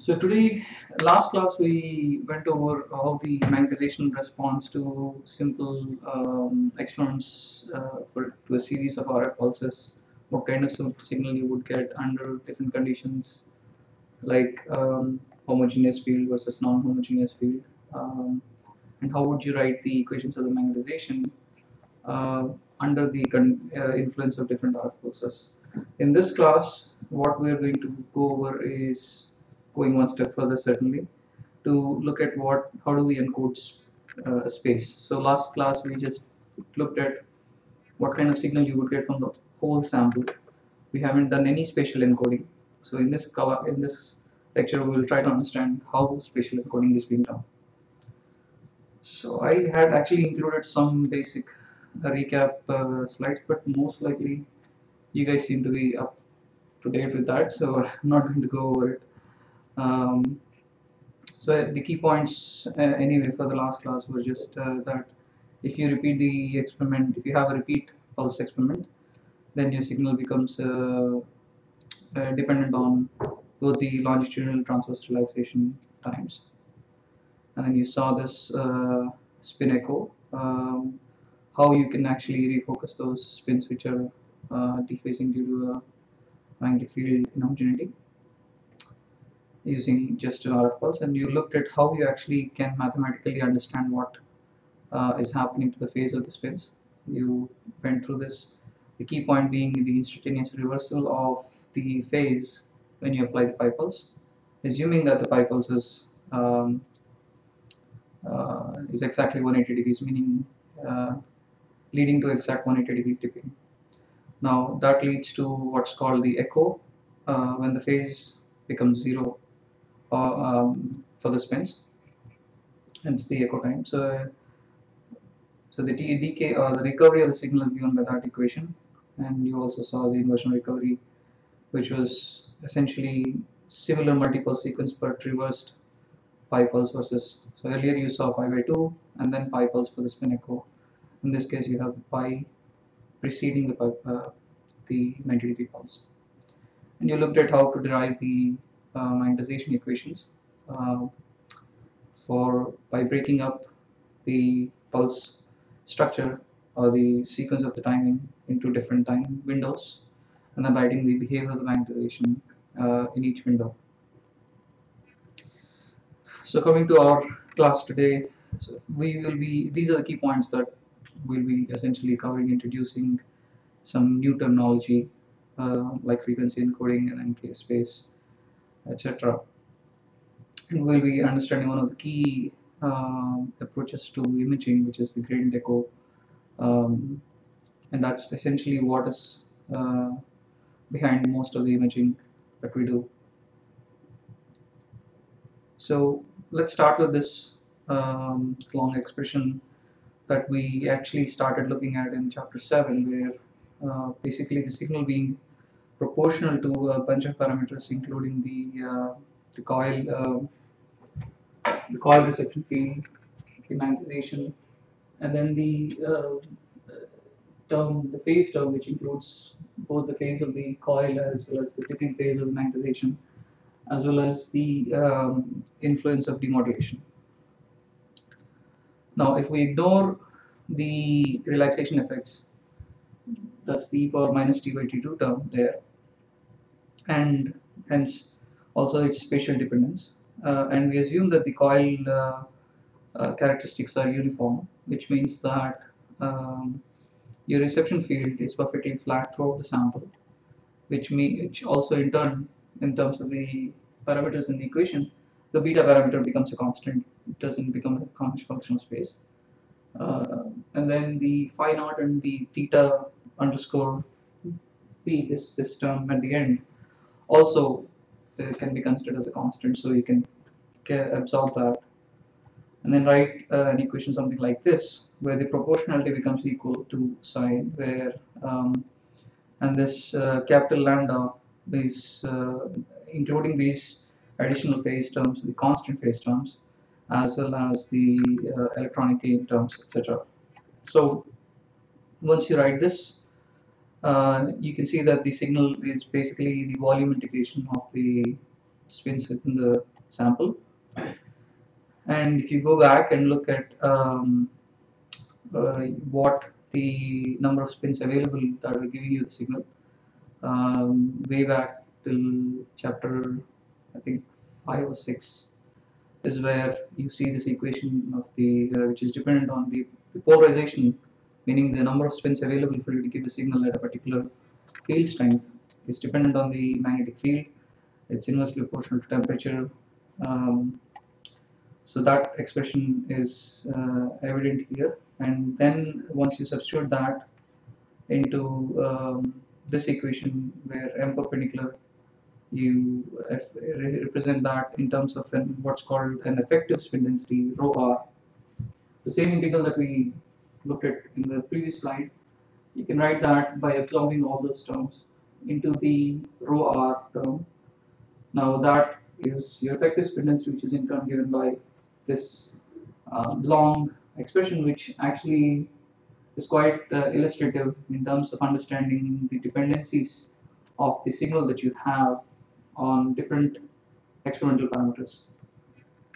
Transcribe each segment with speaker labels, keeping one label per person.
Speaker 1: So today, last class we went over how the magnetization responds to simple um, experiments uh, for to a series of RF pulses. What kind of signal you would get under different conditions, like um, homogeneous field versus non-homogeneous field, um, and how would you write the equations of the magnetization uh, under the uh, influence of different RF pulses. In this class, what we are going to go over is going one step further certainly to look at what how do we encode uh, space. So last class we just looked at what kind of signal you would get from the whole sample. We haven't done any spatial encoding. So in this color in this lecture we will try to understand how spatial encoding is being done. So i had actually included some basic uh, recap uh, slides but most likely you guys seem to be up to date with that so i'm not going to go over it um, so the key points uh, anyway for the last class were just uh, that if you repeat the experiment, if you have a repeat pulse experiment, then your signal becomes uh, uh, dependent on both the longitudinal and transverse relaxation times. And then you saw this spin echo, um, how you can actually refocus those spins which are uh, dephasing due to a magnetic field inhomogeneity using just an RF pulse and you looked at how you actually can mathematically understand what uh, is happening to the phase of the spins. You went through this, the key point being the instantaneous reversal of the phase when you apply the pi pulse, assuming that the pi pulse is, um, uh, is exactly 180 degrees, meaning uh, leading to exact 180 degree tipping. Now that leads to what's called the echo uh, when the phase becomes zero uh, um, for the spins hence the echo time. So so the decay or the recovery of the signal is given by that equation. And you also saw the inversion recovery which was essentially similar multiple sequence but reversed pi pulse versus so earlier you saw pi by 2 and then pi pulse for the spin echo. In this case you have pi preceding the pi, uh, the 90 degree pulse. And you looked at how to derive the magnetization equations uh, for by breaking up the pulse structure or the sequence of the timing into different time windows and then writing the behavior of the magnetization uh, in each window. So coming to our class today, so we will be these are the key points that we'll be essentially covering introducing some new terminology uh, like frequency encoding and NK space etc. And we'll be understanding one of the key um, approaches to imaging, which is the gradient echo, um, and that's essentially what is uh, behind most of the imaging that we do. So let's start with this um, long expression that we actually started looking at in chapter 7 where uh, basically the signal being proportional to a bunch of parameters, including the uh, the coil uh, the coil reception field, the magnetization, and then the uh, term, the phase term, which includes both the phase of the coil as well as the tipping phase of the magnetization, as well as the um, influence of demodulation. Now, if we ignore the relaxation effects, that's the power minus t by t2 term there and hence also its spatial dependence. Uh, and we assume that the coil uh, uh, characteristics are uniform which means that um, your reception field is perfectly flat throughout the sample which may which also in turn in terms of the parameters in the equation the beta parameter becomes a constant it doesn't become a Cornish functional space. Uh, and then the phi naught and the theta underscore p is this term at the end also it can be considered as a constant so you can absorb that. And then write uh, an equation something like this where the proportionality becomes equal to sine where um, and this uh, capital lambda is uh, including these additional phase terms the constant phase terms as well as the uh, electronic gain terms etc so once you write this uh, you can see that the signal is basically the volume integration of the spins within the sample. And if you go back and look at um, uh, what the number of spins available that are giving you the signal, um, way back till chapter, I think five or six, is where you see this equation of the uh, which is dependent on the, the polarization, meaning the number of spins available for you to give a signal at a particular field strength is dependent on the magnetic field. It's inversely proportional to temperature. Um, so that expression is uh, evident here. And then once you substitute that into um, this equation where m perpendicular, you represent that in terms of an, what's called an effective spin density rho r. The same integral that we looked at in the previous slide, you can write that by absorbing all those terms into the rho r term. Now that is your effective spin density which is in turn given by this uh, long expression which actually is quite uh, illustrative in terms of understanding the dependencies of the signal that you have on different experimental parameters.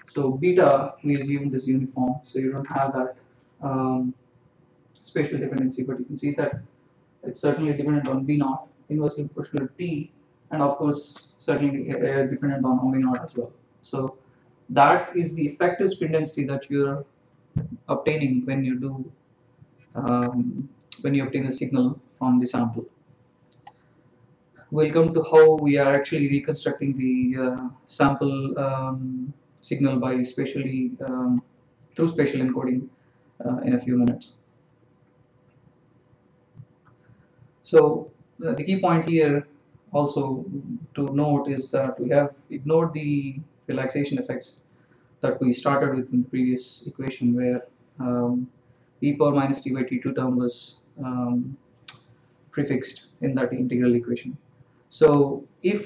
Speaker 1: So beta we assumed is uniform so you don't have that um, spatial dependency but you can see that it's certainly dependent on B naught inversely proportional to t and of course certainly uh, dependent on omega naught as well. So that is the effective spin density that you're obtaining when you do um, when you obtain a signal from the sample. We'll come to how we are actually reconstructing the uh, sample um, signal by spatially um, through spatial encoding uh, in a few minutes. So the key point here also to note is that we have ignored the relaxation effects that we started with in the previous equation where um, e power minus t by t2 term was um, prefixed in that integral equation. So if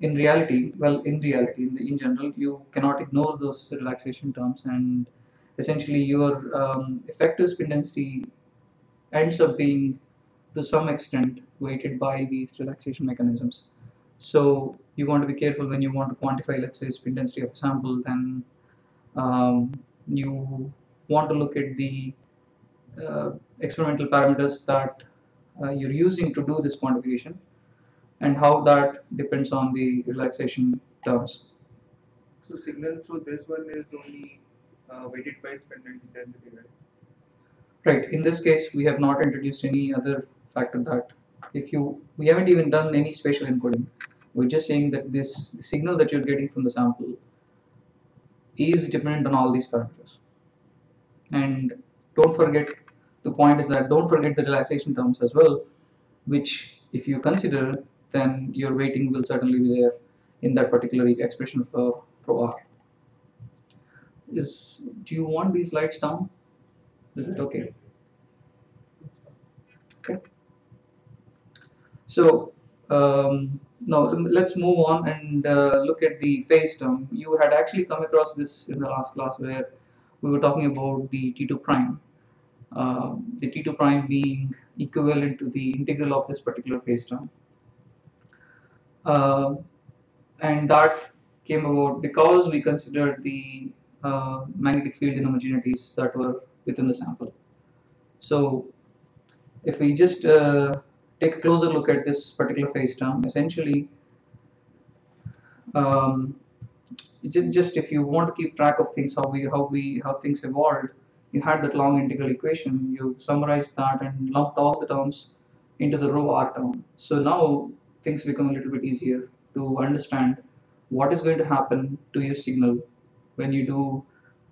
Speaker 1: in reality, well in reality, in, the, in general, you cannot ignore those relaxation terms and essentially your um, effective spin density ends up being to some extent weighted by these relaxation mechanisms. So you want to be careful when you want to quantify, let's say, spin density of a sample, then um, you want to look at the uh, experimental parameters that uh, you're using to do this quantification and how that depends on the relaxation terms.
Speaker 2: So signal through this one is only uh, weighted by spin density, right?
Speaker 1: Right. In this case, we have not introduced any other factor that if you we haven't even done any spatial encoding. We're just saying that this signal that you're getting from the sample is dependent on all these parameters. And don't forget the point is that don't forget the relaxation terms as well which if you consider then your weighting will certainly be there in that particular expression for uh, rho r. Is do you want these lights down? Is it okay so um, now let's move on and uh, look at the phase term. You had actually come across this in the last class where we were talking about the T2 prime. Uh, the T2 prime being equivalent to the integral of this particular phase term. Uh, and that came about because we considered the uh, magnetic field inhomogeneities that were within the sample. So if we just uh, take a closer look at this particular phase term. Essentially, um, just if you want to keep track of things, how we how we how things evolved, you had that long integral equation. You summarized that and lumped all the terms into the rho r term. So now things become a little bit easier to understand what is going to happen to your signal when you do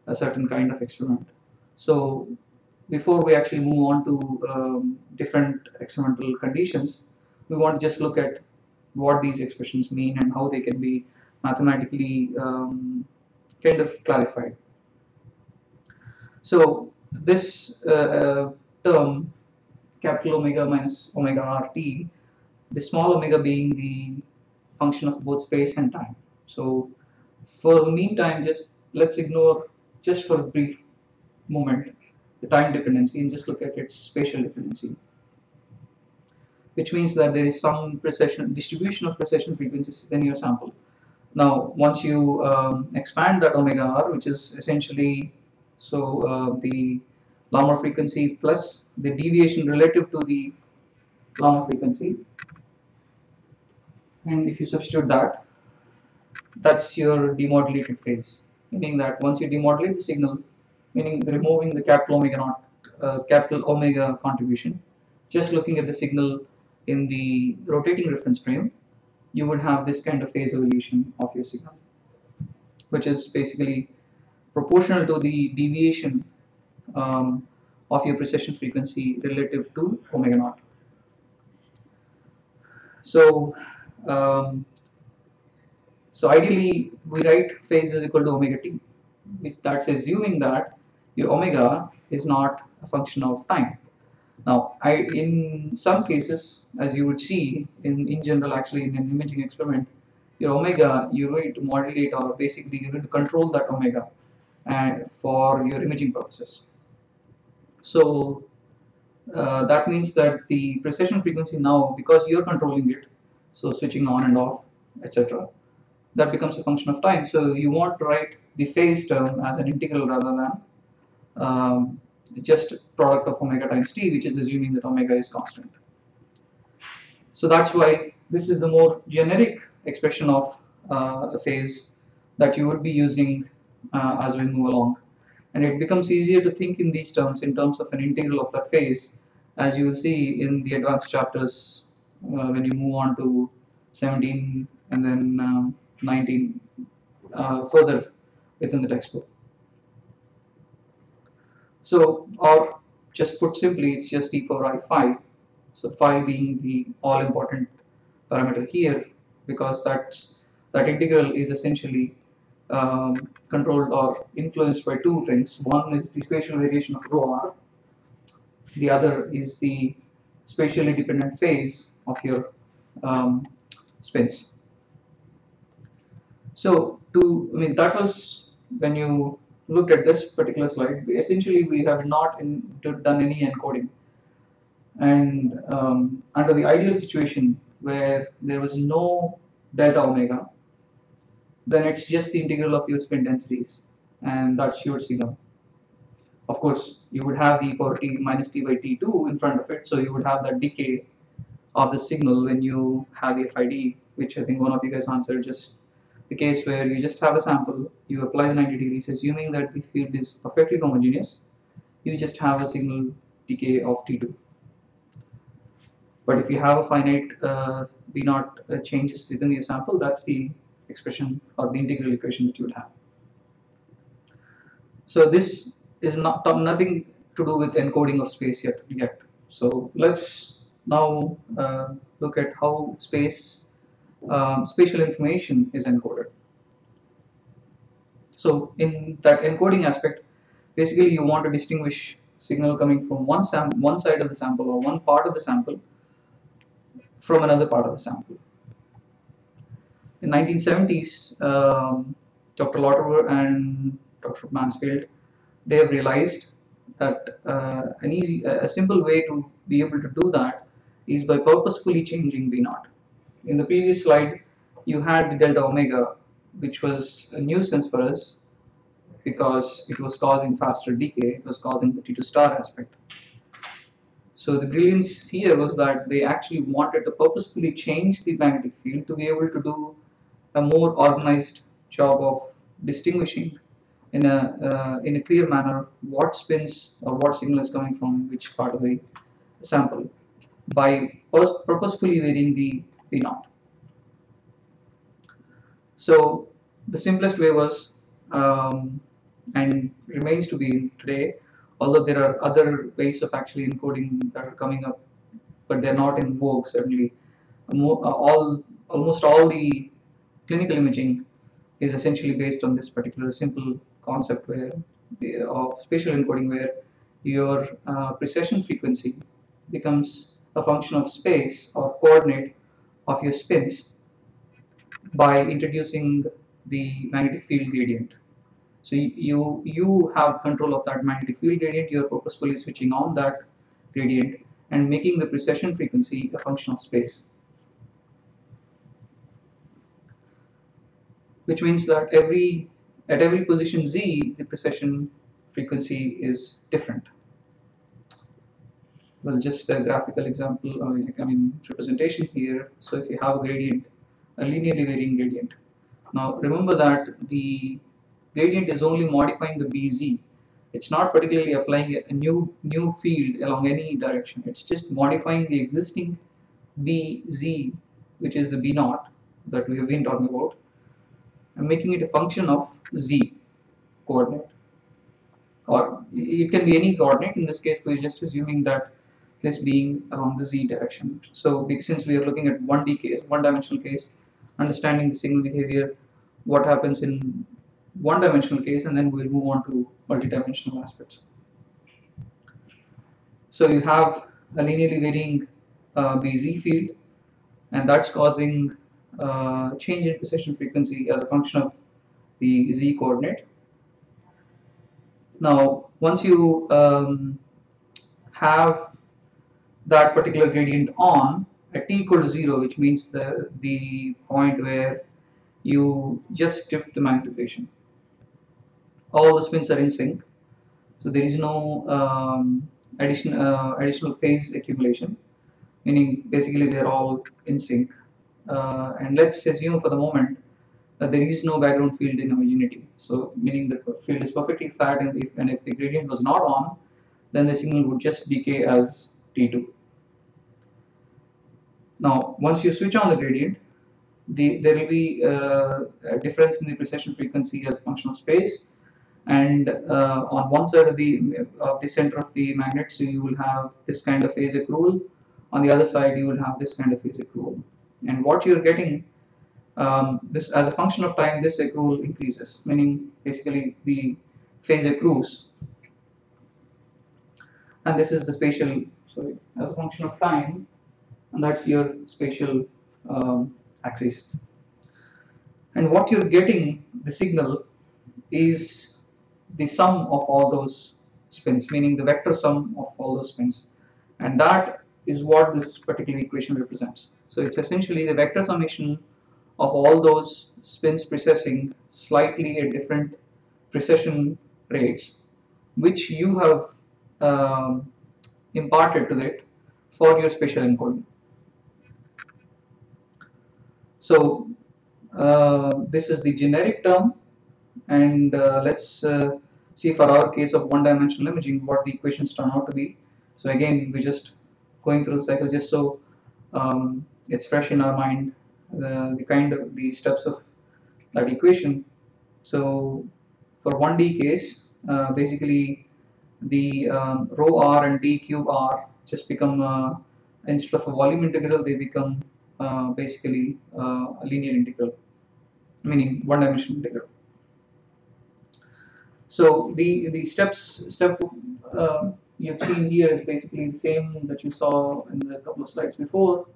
Speaker 1: a certain kind of experiment. So before we actually move on to um, different experimental conditions, we want to just look at what these expressions mean and how they can be mathematically um, kind of clarified. So this uh, uh term capital omega minus omega rt, the small omega being the function of both space and time. So for the meantime, just let's ignore just for a brief moment the time dependency and just look at its spatial dependency which means that there is some precession distribution of precession frequencies in your sample Now, once you um, expand that omega r, which is essentially so uh, the Larmor frequency plus the deviation relative to the Larmor frequency, and if you substitute that, that's your demodulated phase. Meaning that once you demodulate the signal, meaning removing the capital omega naught, uh, capital omega contribution, just looking at the signal in the rotating reference frame, you would have this kind of phase evolution of your signal, which is basically proportional to the deviation um, of your precession frequency relative to omega naught. So, um, so ideally we write phase is equal to omega t. That's assuming that your omega is not a function of time. Now, I in some cases, as you would see in, in general, actually in an imaging experiment, your omega you're going to modulate or basically you're going to control that omega and for your imaging purposes. So uh, that means that the precession frequency now, because you're controlling it, so switching on and off, etc., that becomes a function of time. So you want to write the phase term as an integral rather than um, just product of omega times t, which is assuming that omega is constant. So that's why this is the more generic expression of uh, a phase that you would be using uh, as we move along. And it becomes easier to think in these terms, in terms of an integral of that phase, as you will see in the advanced chapters uh, when you move on to 17 and then um, 19 uh, further within the textbook. So, or just put simply, it's just e power i phi. So phi being the all important parameter here because that's that integral is essentially um, controlled or influenced by two things. One is the spatial variation of rho r. The other is the spatially dependent phase of your um, spins. So to I mean that was when you looked at this particular slide. Essentially, we have not in, done any encoding, and um, under the ideal situation where there was no delta omega, then it's just the integral of your spin densities, and that's your signal. Of course, you would have the power t minus t by t2 in front of it, so you would have that decay of the signal when you have the FID, which I think one of you guys answered just the case where you just have a sample, you apply the 90 degrees, assuming that the field is perfectly homogeneous, you just have a signal decay of T2. But if you have a finite uh, B naught uh, changes within your sample, that's the expression or the integral equation that you would have. So this is not nothing to do with encoding of space yet. yet. So let's now uh, look at how space um, spatial information is encoded. So in that encoding aspect, basically you want to distinguish signal coming from one one side of the sample or one part of the sample from another part of the sample. In 1970s, um, Dr. Lauterbur and Dr. Mansfield, they have realized that uh, an easy, a simple way to be able to do that is by purposefully changing B naught in the previous slide you had the delta omega which was a nuisance for us because it was causing faster decay, it was causing the T2 star aspect. So the brilliance here was that they actually wanted to purposefully change the magnetic field to be able to do a more organized job of distinguishing in a uh, in a clear manner what spins or what signal is coming from which part of the sample by purposefully varying the B naught. So the simplest way was um, and remains to be today, although there are other ways of actually encoding that are coming up, but they're not in vogue certainly. Uh, all almost all the clinical imaging is essentially based on this particular simple concept where of spatial encoding where your uh, precession frequency becomes a function of space or coordinate of your spins by introducing the magnetic field gradient. So you you have control of that magnetic field gradient. You're purposefully switching on that gradient and making the precession frequency a function of space. which means that every at every position z, the precession frequency is different. Well, just a graphical example, uh, I mean, I mean representation here. So if you have a gradient, a linearly varying gradient. Now remember that the gradient is only modifying the BZ. It's not particularly applying a new new field along any direction. It's just modifying the existing BZ, which is the B naught that we have been talking about, and making it a function of Z coordinate. Or it can be any coordinate. In this case, we're just assuming that this being along the Z direction. So since we are looking at 1D case, one dimensional case, understanding the signal behavior, what happens in one dimensional case, and then we'll move on to multidimensional aspects. So you have a linearly varying uh, BZ field, and that's causing uh, change in precession frequency as a function of the Z coordinate. Now, once you um, have that particular gradient on at t equal to 0, which means the, the point where you just strip the magnetization. All the spins are in sync, so there is no um, addition, uh, additional phase accumulation, meaning basically they're all in sync. Uh, and let's assume for the moment that there is no background field in homogeneity. So meaning the field is perfectly flat and if, and if the gradient was not on, then the signal would just decay as T2. Now, once you switch on the gradient, the, there will be uh, a difference in the precession frequency as a function of space. And uh, on one side of the of the center of the magnet, so you will have this kind of phase accrual. On the other side, you will have this kind of phase accrual. And what you're getting, um, this as a function of time, this accrual increases, meaning basically the phase accrues. And this is the spatial, sorry, as a function of time, and that's your spatial um, axis. And what you're getting, the signal, is the sum of all those spins, meaning the vector sum of all those spins. And that is what this particular equation represents. So it's essentially the vector summation of all those spins precessing slightly at different precession rates, which you have um, imparted to it for your spatial encoding. So uh, this is the generic term and uh, let's uh, see for our case of one-dimensional imaging what the equations turn out to be. So again we're just going through the cycle just so um, it's fresh in our mind the, kind of the steps of that equation. So for 1D case uh, basically the um, rho r and d cube r just become uh, instead of a volume integral they become uh, basically uh, a linear integral, meaning one-dimensional integral. So the the steps step uh, you've seen here is basically the same that you saw in the couple of slides before,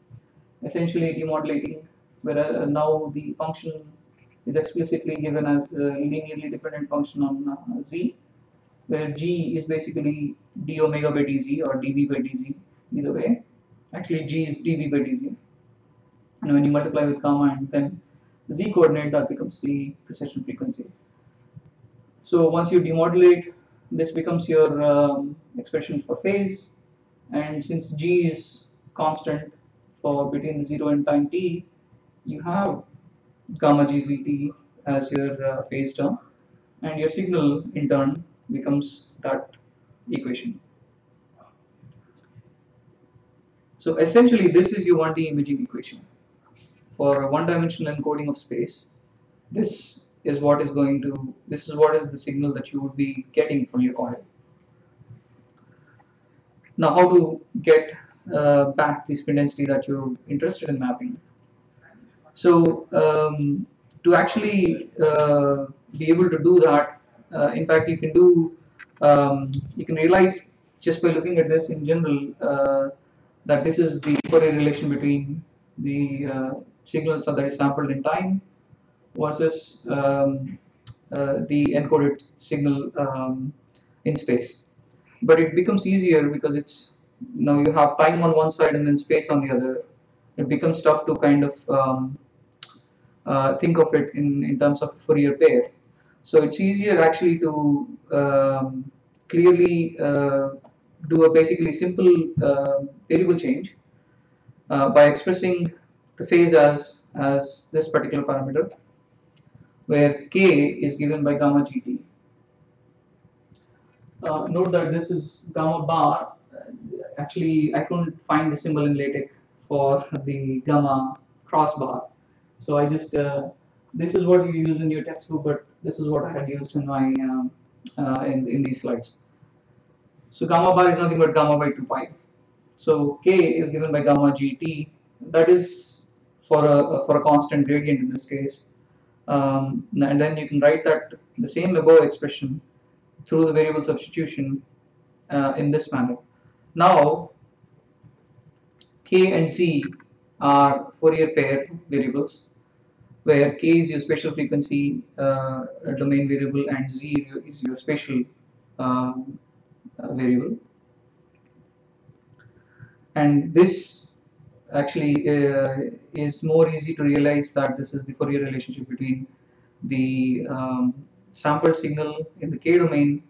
Speaker 1: essentially demodulating, where uh, now the function is explicitly given as a linearly dependent function on uh, z, where g is basically d omega by dz or dv by dz, either way. Actually, g is dv by dz and when you multiply with gamma and then z coordinate that becomes the precession frequency. So once you demodulate this becomes your um, expression for phase. And since g is constant for between 0 and time t you have gamma gzt as your uh, phase term. And your signal in turn becomes that equation. So essentially this is your 1D imaging equation for a one-dimensional encoding of space, this is what is going to, this is what is the signal that you would be getting from your coil. Now how to get uh, back the spin density that you're interested in mapping. So um, to actually uh, be able to do that, uh, in fact you can do, um, you can realize just by looking at this in general uh, that this is the Fourier relation between the signals that is sampled in time versus um, uh, the encoded signal um, in space. But it becomes easier because it's now you have time on one side and then space on the other. It becomes tough to kind of um, uh, think of it in, in terms of Fourier pair. So it's easier actually to um, clearly uh, do a basically simple uh, variable change uh, by expressing the phase as, as this particular parameter where k is given by gamma gt. Uh, note that this is gamma bar. Actually, I couldn't find the symbol in LaTeX for the gamma crossbar. So I just, uh, this is what you use in your textbook, but this is what I had used in my, um, uh, in, in these slides. So gamma bar is nothing but gamma by 2 pi. So k is given by gamma gt. That is for a for a constant gradient in this case. Um, and then you can write that the same above expression through the variable substitution uh, in this manner. Now k and z are Fourier pair variables where k is your spatial frequency uh, domain variable and z is your spatial um, uh, variable and this actually uh, is more easy to realize that this is the Fourier relationship between the um, sampled signal in the k domain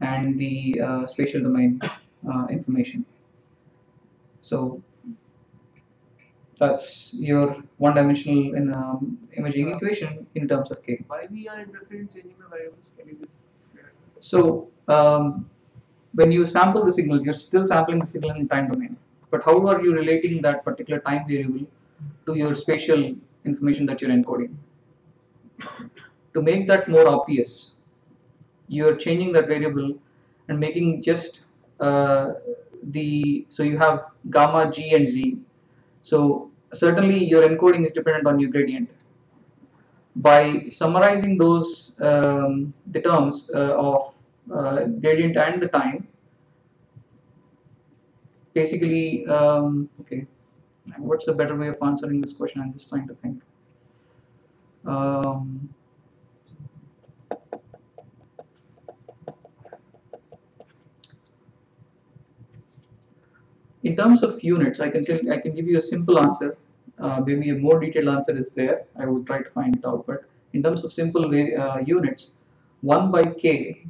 Speaker 1: and the uh, spatial domain uh, information so that's your one-dimensional in, um, imaging equation in terms of k
Speaker 2: Why we are interested in changing the variables? Can you just
Speaker 1: so um, when you sample the signal, you're still sampling the signal in time domain. But how are you relating that particular time variable to your spatial information that you're encoding? To make that more obvious, you're changing that variable and making just uh, the so you have gamma g and z. So certainly your encoding is dependent on your gradient. By summarizing those um, the terms uh, of uh, gradient and the time basically um, okay what's the better way of answering this question? I'm just trying to think. Um, in terms of units I can say I can give you a simple answer. Uh, maybe a more detailed answer is there. I would try to find it out. But in terms of simple uh, units 1 by k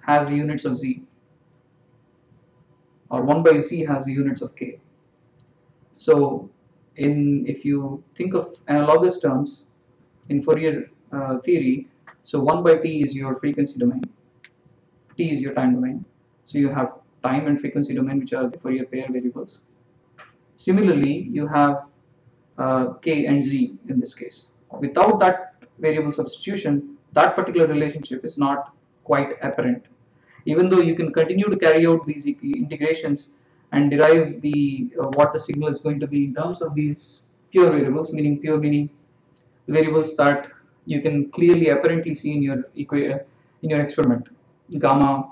Speaker 1: has units of z or 1 by z has the units of k. So in if you think of analogous terms in Fourier uh, theory, so 1 by t is your frequency domain, t is your time domain. So you have time and frequency domain which are the Fourier pair variables. Similarly, you have uh, k and z in this case. Without that variable substitution, that particular relationship is not quite apparent even though you can continue to carry out these integrations and derive the uh, what the signal is going to be in terms of these pure variables meaning pure meaning variables that you can clearly apparently see in your in your experiment. Gamma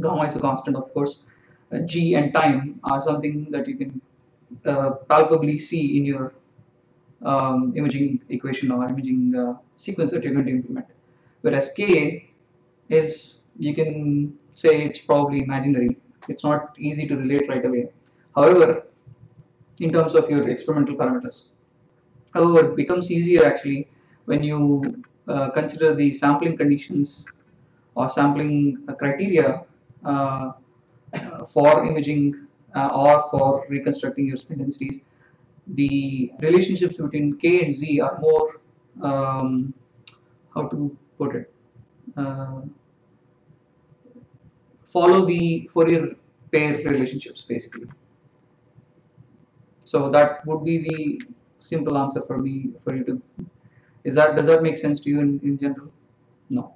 Speaker 1: gamma is a constant of course. Uh, g and time are something that you can uh, palpably see in your um, imaging equation or imaging uh, sequence that you're going to implement. Whereas k is you can say it's probably imaginary. It's not easy to relate right away. However, in terms of your experimental parameters. However, it becomes easier actually when you uh, consider the sampling conditions or sampling criteria uh, for imaging uh, or for reconstructing your spin densities. The relationships between K and Z are more, um, how to put it, uh, follow the Fourier pair relationships basically. So that would be the simple answer for me for you to is that does that make sense to you in, in general? No.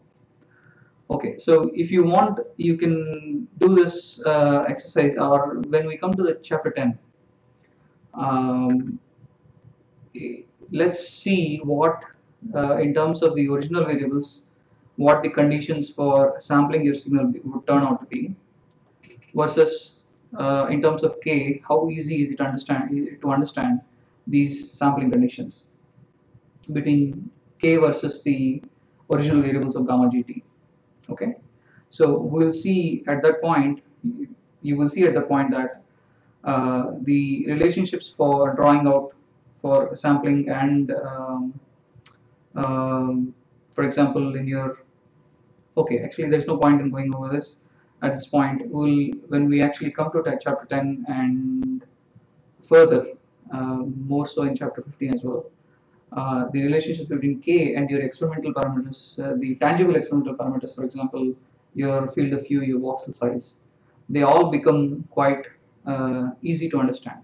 Speaker 1: Okay, so if you want you can do this uh, exercise or when we come to the chapter 10 um, let's see what uh, in terms of the original variables what the conditions for sampling your signal would turn out to be versus uh, in terms of k how easy is it to understand to understand these sampling conditions between k versus the original variables of gamma gt okay? So we'll see at that point you will see at the point that uh, the relationships for drawing out for sampling and um, um, for example, in your okay, actually, there's no point in going over this at this point. We'll when we actually come to chapter 10 and further, uh, more so in chapter 15 as well. Uh, the relationship between k and your experimental parameters, uh, the tangible experimental parameters, for example, your field of view, your voxel size, they all become quite uh, easy to understand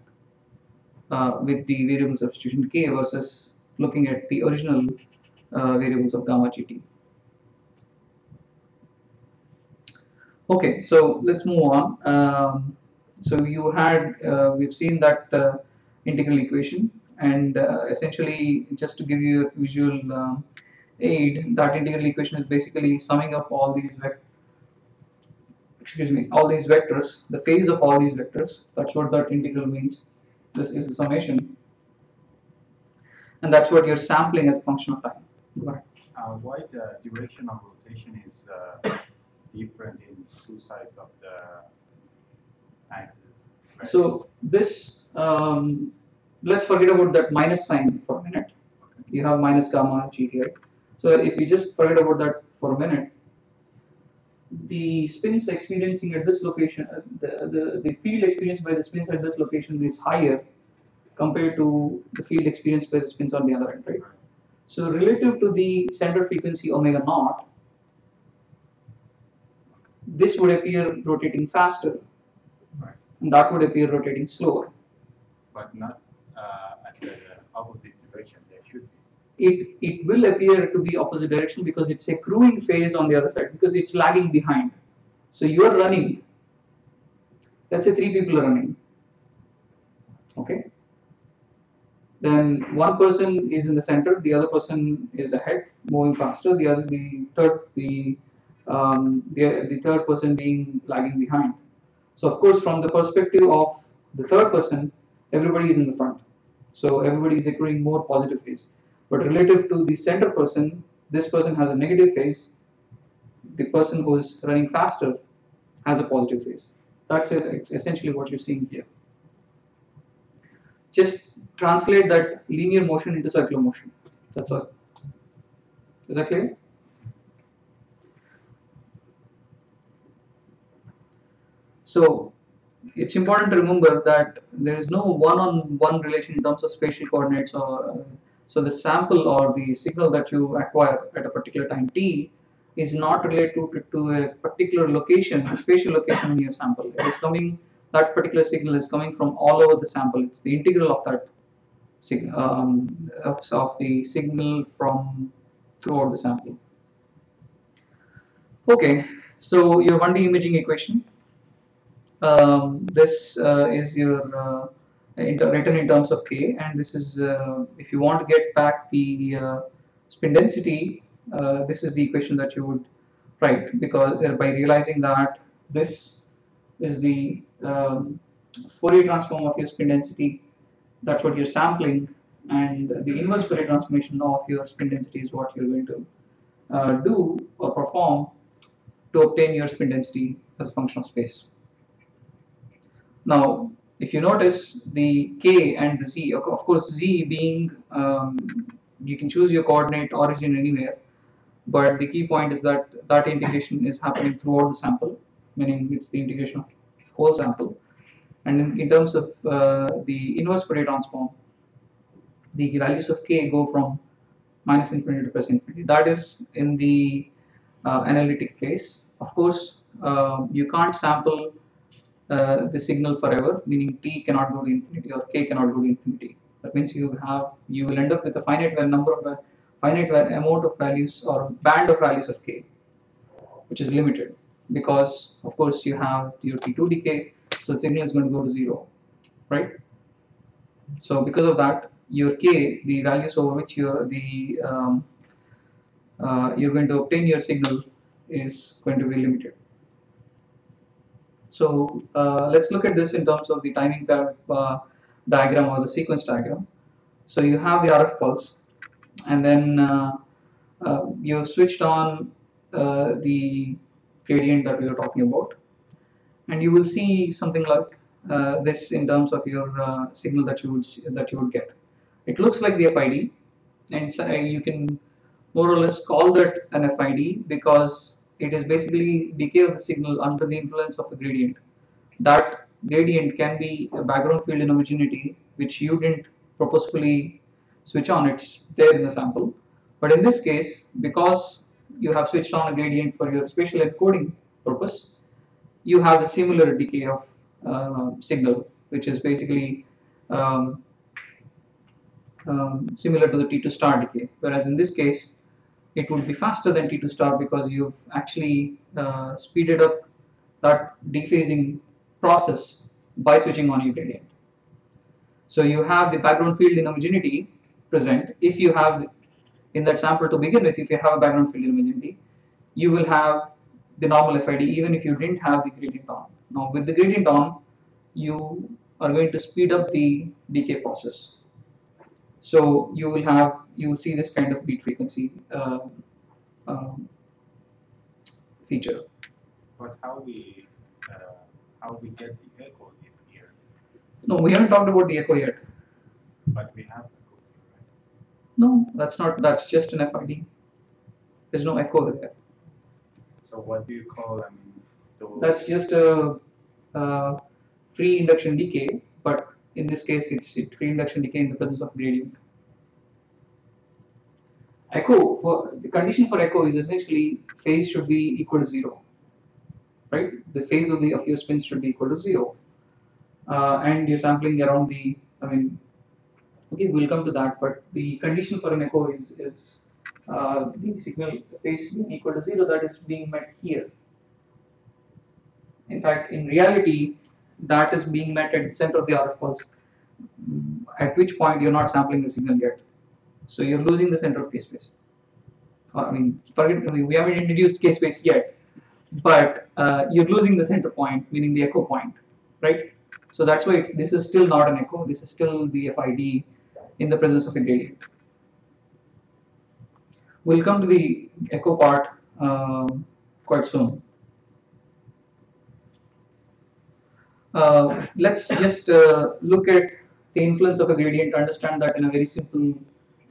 Speaker 1: uh, with the variable substitution k versus looking at the original uh, variables of gamma gt. Okay, so let's move on. Um, so you had, uh, we've seen that uh, integral equation and uh, essentially just to give you a visual um, aid, that integral equation is basically summing up all these excuse me, all these vectors, the phase of all these vectors, that's what that integral means. This is the summation. And that's what you're sampling as a function of time. Go ahead.
Speaker 3: Uh, why the direction of rotation is uh, different in two sides of the axis? right?
Speaker 1: So this, um, let's forget about that minus sign for a minute. You have minus gamma gt, right? So if we just forget about that for a minute, the spins experiencing at this location, uh, the, the, the field experienced by the spins at this location is higher compared to the field experienced by the spins on the other end, right? So relative to the center frequency omega naught, this would appear rotating faster,
Speaker 3: Right.
Speaker 1: and that would appear rotating slower.
Speaker 3: But not uh, at the opposite direction, there should be.
Speaker 1: It it will appear to be opposite direction because it's a accruing phase on the other side because it's lagging behind. So you are running. Let's say three people are running. Okay. Then one person is in the center, the other person is ahead, moving faster. The other, the third, the um, the, the third person being lagging behind. So of course, from the perspective of the third person, everybody is in the front. So everybody is accruing more positive phase. But relative to the center person, this person has a negative phase. The person who is running faster has a positive phase. That's it, essentially what you're seeing here. Just translate that linear motion into circular motion. That's all. Is that clear? So it's important to remember that there is no one-on-one relation in terms of spatial coordinates or uh, so the sample or the signal that you acquire at a particular time t is not related to, to a particular location, a spatial location in your sample. It is coming, that particular signal is coming from all over the sample. It's the integral of that signal, um, of, of the signal from throughout the sample. Okay, so your 1D imaging equation. Um, this uh, is your uh, inter written in terms of k, and this is uh, if you want to get back the uh, spin density, this is the equation that you would write because by realizing that this is the um, Fourier transform of your spin density, that's what you're sampling, and the inverse Fourier transformation of your spin density is what you're going to uh, do or perform to obtain your spin density as a function of space. Now, if you notice the k and the z, of course z being, um, you can choose your coordinate origin anywhere, but the key point is that that integration is happening throughout the sample, meaning it's the integration of whole sample. And in, in terms of uh, the inverse Fourier transform, the values of k go from minus infinity to plus infinity. That is in the uh, analytic case. Of course, uh, you can't sample uh, the signal forever, meaning t cannot go to infinity or k cannot go to infinity. That means you have you will end up with a finite number of a finite amount of values or band of values of k, which is limited because of course you have your t2 decay, so the signal is going to go to zero, right? So because of that, your k, the values over which you're the um, uh, you're going to obtain your signal is going to be limited. So uh, let's look at this in terms of the timing curve uh, diagram or the sequence diagram. So you have the RF pulse and then uh, uh you've switched on uh, the gradient that we were talking about and you will see something like uh, this in terms of your signal that you would see, that you would get. It looks like the FID and you can more or less call that an FID because it is basically decay of the signal under the influence of a gradient. That gradient can be a background field inhomogeneity which you didn't purposefully switch on, it's there in the sample. But in this case, because you have switched on a gradient for your spatial encoding purpose, you have a similar decay of uh, signal, which is basically um, um, similar to the T2 star decay. Whereas in this case, it would be faster than T2 star because you've actually uh, speeded up that dephasing process by switching on your gradient. So you have the background field inhomogeneity present. If you have in that sample to begin with, if you have a background field inhomogeneity, you will have the normal FID even if you didn't have the gradient on. Now with the gradient on, you are going to speed up the decay process. So you will have you will see this kind of beat frequency uh, um, feature.
Speaker 3: But how we, uh, how we get the echo here,
Speaker 1: No, we haven't talked about the echo yet.
Speaker 3: but we have echo right?
Speaker 1: No, that's not. That's just an FID. There's no echo there.
Speaker 3: So what do you call, I mean.
Speaker 1: That's just a, uh free induction decay, but in this case, it's free induction decay in the presence of gradient. Echo for the condition for echo is essentially phase should be equal to zero, right? The phase of the of your spins should be equal to zero, uh, and you're sampling around the. I mean, okay, we'll come to that, but the condition for an echo is is uh, the signal phase being equal to zero that is being met here. In fact, in reality, that is being met at the center of the RF pulse, at which point you're not sampling the signal yet. So you're losing the center of k-space. Uh, I mean, forget, I mean, we haven't introduced k-space yet, but uh, you're losing the center point, meaning the echo point, right? So that's why this is still not an echo, this is still the FID in the presence of a gradient. We'll come to the echo part um, quite soon. Uh, let's just uh, look at the influence of a gradient to understand that in a very simple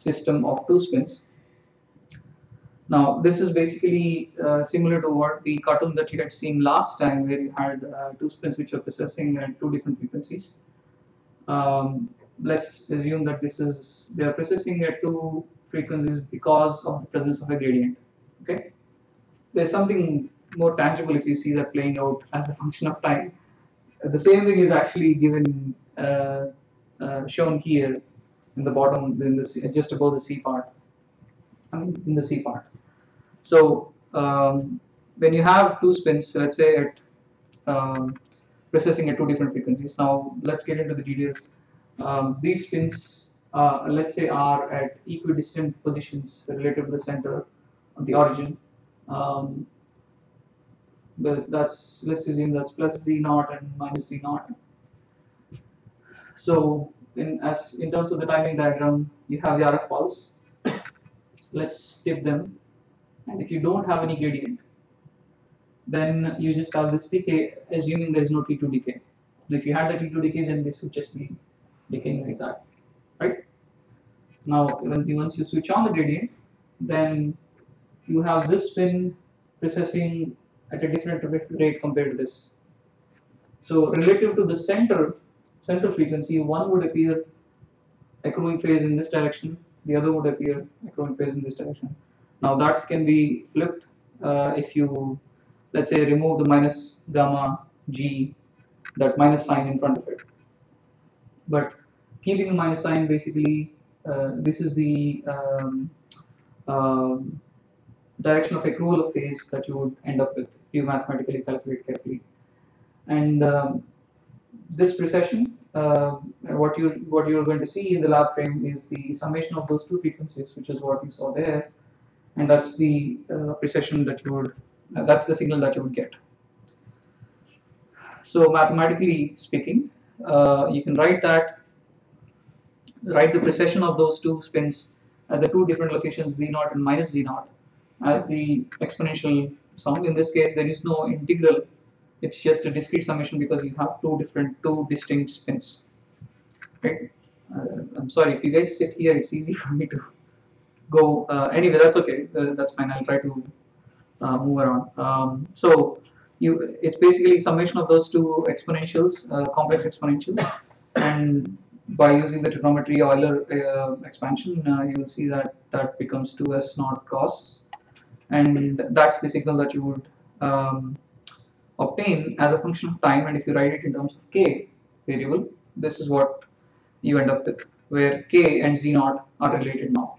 Speaker 1: system of two spins. Now this is basically uh, similar to what the cartoon that you had seen last time where you had uh, two spins which are precessing at two different frequencies. Um, let's assume that this is they are precessing at two frequencies because of the presence of a gradient. Okay, there's something more tangible if you see that playing out as a function of time the same thing is actually given uh, uh, shown here in the bottom in the C, just above the C part. I mean in the C part. So um, when you have two spins let's say at um, precessing at two different frequencies now let's get into the details. Um, these spins uh, let's say are at equidistant positions relative to the center of the origin. Um, that's let's assume that's plus z naught and minus z naught. So in as in terms of the timing diagram, you have the RF pulse. Let's skip them, and if you don't have any gradient, then you just have this decay, assuming there is no T2 decay. If you had the T2 decay, then this would just be decaying like that, right? Now, once you switch on the gradient, then you have this spin precessing at a different rate compared to this. So relative to the center center frequency, one would appear accruing phase in this direction, the other would appear accruing phase in this direction. Now that can be flipped uh, if you let's say remove the minus gamma g, that minus sign in front of it. But keeping the minus sign basically uh, this is the um, um, direction of accrual of phase that you would end up with if you mathematically calculate carefully. And um, this precession, uh, what you what you're going to see in the lab frame is the summation of those two frequencies, which is what you saw there, and that's the uh, precession that you would uh, that's the signal that you would get. So mathematically speaking, uh, you can write that write the precession of those two spins at the two different locations z naught and minus z naught as the exponential sum. In this case, there is no integral. It's just a discrete summation because you have two different, two distinct spins. Right? Uh, I'm sorry if you guys sit here. It's easy for me to go uh, anyway. That's okay. Uh, that's fine. I'll try to uh, move around. Um, so you, it's basically summation of those two exponentials, uh, complex exponentials, and by using the trigonometry Euler uh, expansion, you will see that that becomes 2s naught cos, and that's the signal that you would um, obtain as a function of time. And if you write it in terms of k variable, this is what you end up with, where k and z naught are related now.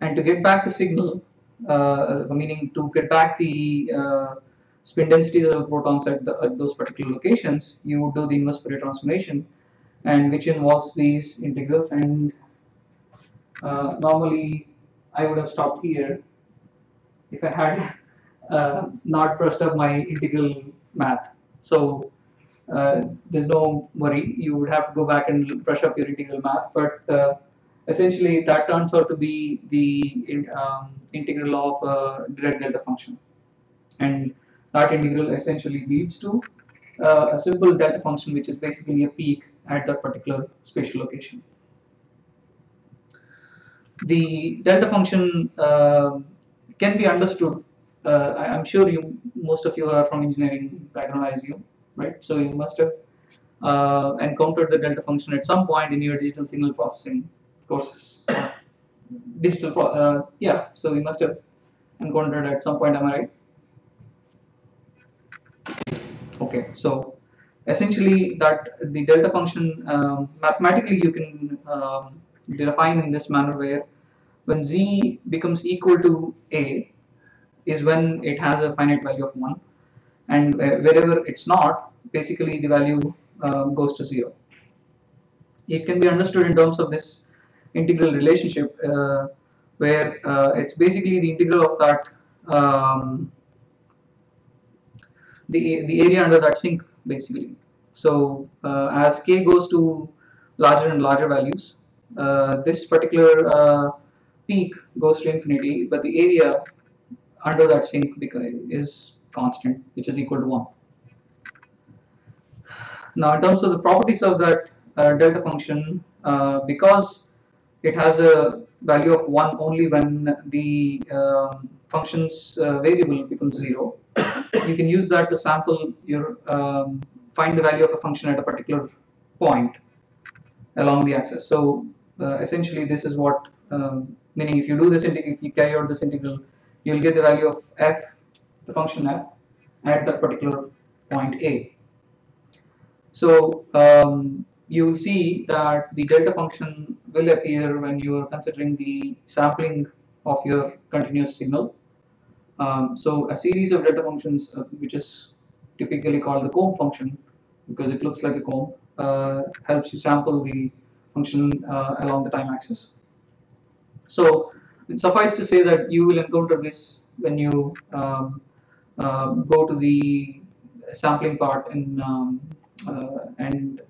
Speaker 1: And to get back the signal, uh, meaning to get back the uh, spin densities of protons at, the, at, those particular locations, you would do the inverse Fourier transformation, and which involves these integrals. And uh, normally, I would have stopped here if I had uh, not brushed up my integral math. So uh, there's no worry. You would have to go back and brush up your integral math, but uh, essentially that turns out to be the in, um, integral of a Dirac delta function and that integral essentially leads to uh, a simple delta function which is basically a peak at that particular spatial location. The delta function uh, can be understood uh, I, am sure you most of you are from engineering background as you right so you must have uh, encountered the delta function at some point in your digital signal processing courses. Digital, pro uh, yeah, so you must have encountered at some point, am I right? Okay, so essentially that the delta function, um, mathematically you can um, define in this manner where when z becomes equal to a is when it has a finite value of 1 and wherever it's not, basically the value um, goes to 0. It can be understood in terms of this integral relationship uh, where uh, it's basically the integral of that um, the, the area under that sinc basically so uh, as k goes to larger and larger values uh, this particular uh, peak goes to infinity but the area under that sinc is constant which is equal to 1 now in terms of the properties of that uh, delta function because it has a value of 1 only when the um, function's uh, variable becomes 0. you can use that to sample your um, find the value of a function at a particular point along the axis. So uh, essentially this is what um, meaning if you do this if you carry out this integral you will get the value of f the function f at that particular point a. So um, you will see that the delta function will appear when you are considering the sampling of your continuous signal. Um, so a series of delta functions, uh, which is typically called the comb function, because it looks like a comb, uh, helps you sample the function uh, along the time axis. So suffice to say that you will encounter this when you um, uh, go to the sampling part in um, uh, and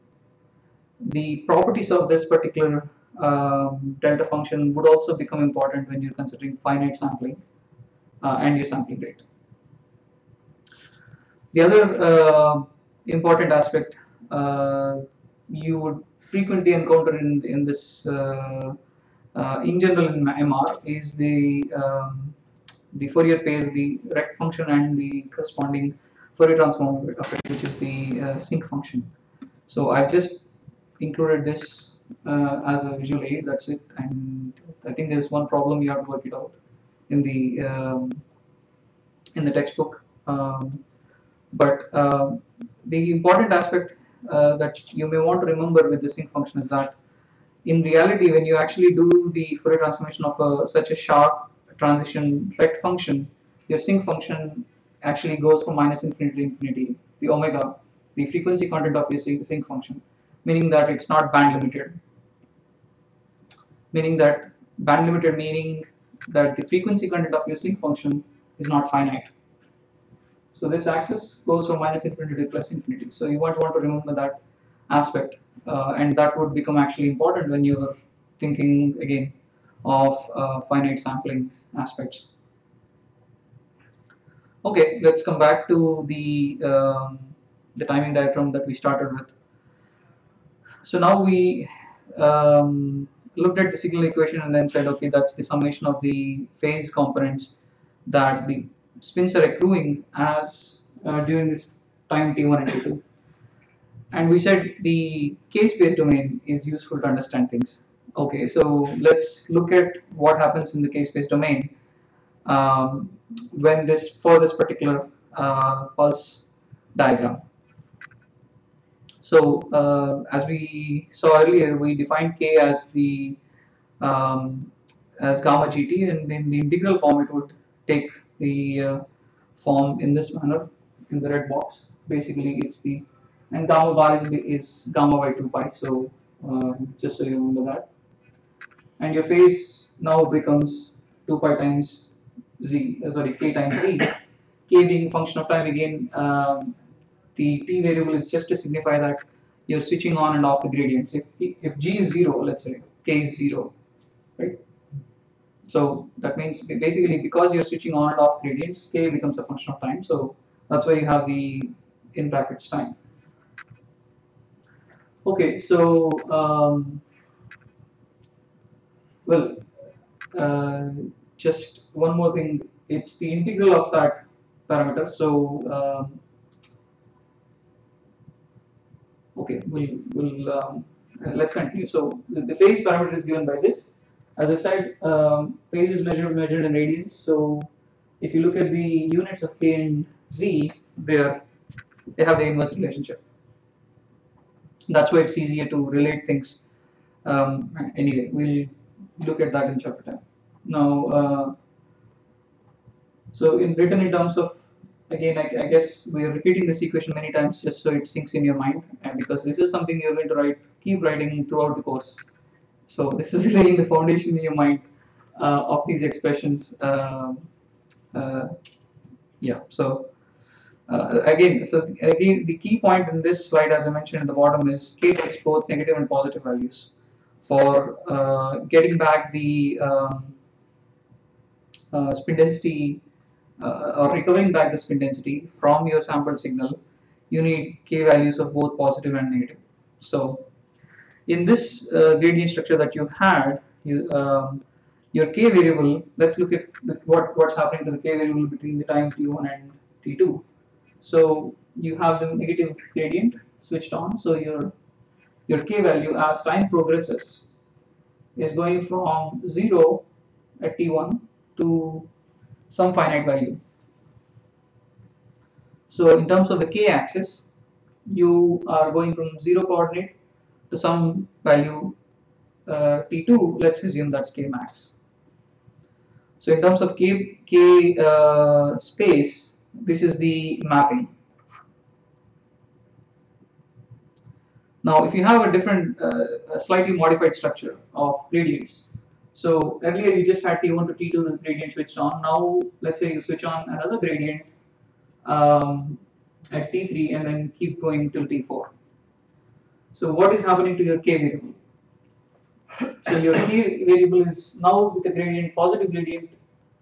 Speaker 1: the properties of this particular um, delta function would also become important when you're considering finite sampling uh, and your sampling rate. The other uh, important aspect uh, you would frequently encounter in, in this, uh, in general in MR, is the, um, the Fourier pair, the rect function and the corresponding Fourier transform of it, which is the uh, sinc function. So I've just included this uh, as a visual aid that's it and I think there's one problem you have to work it out in the um, in the textbook um, but uh, the important aspect uh, that you may want to remember with the sinc function is that in reality when you actually do the Fourier transformation of a, such a sharp transition rect function your sinc function actually goes from minus infinity to infinity. The omega the frequency content of your sinc function. Meaning that it's not band limited. Meaning that band limited meaning that the frequency content of your sinc function is not finite. So this axis goes from minus infinity to plus infinity. So you might want to remember that aspect uh, and that would become actually important when you're thinking again of uh, finite sampling aspects okay let's come back to the um, the timing diagram that we started with so now we um, looked at the signal equation and then said, okay, that's the summation of the phase components that the spins are accruing as uh, during this time t1 and t2. And we said the k-space domain is useful to understand things. Okay, so let's look at what happens in the k-space domain um, when this for this particular uh, pulse diagram. So uh, as we saw earlier, we defined k as the um, as gamma gt, and in the integral form it would take the uh, form in this manner in the red box. Basically, it's the and gamma bar is, is gamma by 2 pi. So uh, just so you remember that, and your phase now becomes 2 pi times z, uh, sorry, k times z. k being function of time again. Um, the t variable is just to signify that you're switching on and off the gradients. If, if g is 0, let's say, k is 0, right? So that means basically because you're switching on and off gradients, k becomes a function of time. So that's why you have the in brackets time. Okay, so um, well, uh, just one more thing. It's the integral of that parameter. So um, okay we'll, we'll um, let's continue so the, the, phase parameter is given by this as I said um, phase is measured measured in radians so if you look at the units of k and z there they have the inverse relationship that's why it's easier to relate things um, anyway we'll look at that in chapter 10 now uh, so in written in terms of again, I, I, guess we're repeating this equation many times just so it sinks in your mind, and because this is something you're going to write, keep writing throughout the course. So this is laying the foundation in your mind uh, of these expressions. Uh, uh, yeah. So uh, again, so again, the key point in this slide, as I mentioned at the bottom, is k takes both negative and positive values for uh, getting back the um, uh, spin density uh, or recovering back the spin density from your sample signal, you need k values of both positive and negative. So in this uh, gradient structure that you had, you, um, your k variable, let's look at what, what's happening to the k variable between the time t1 and t2. So you have the negative gradient switched on, so your your k value as time progresses is going from 0 at t1 to some finite value. So in terms of the k-axis, you are going from 0 coordinate to some value uh, t2, let's assume that's k max. So in terms of k, k uh, space, this is the mapping. Now if you have a different, uh, a slightly modified structure of gradients, so earlier you just had T1 to T2, the gradient switched on. Now let's say you switch on another gradient um, at T3 and then keep going till T4. So what is happening to your K variable? So your K variable is now with a gradient, positive gradient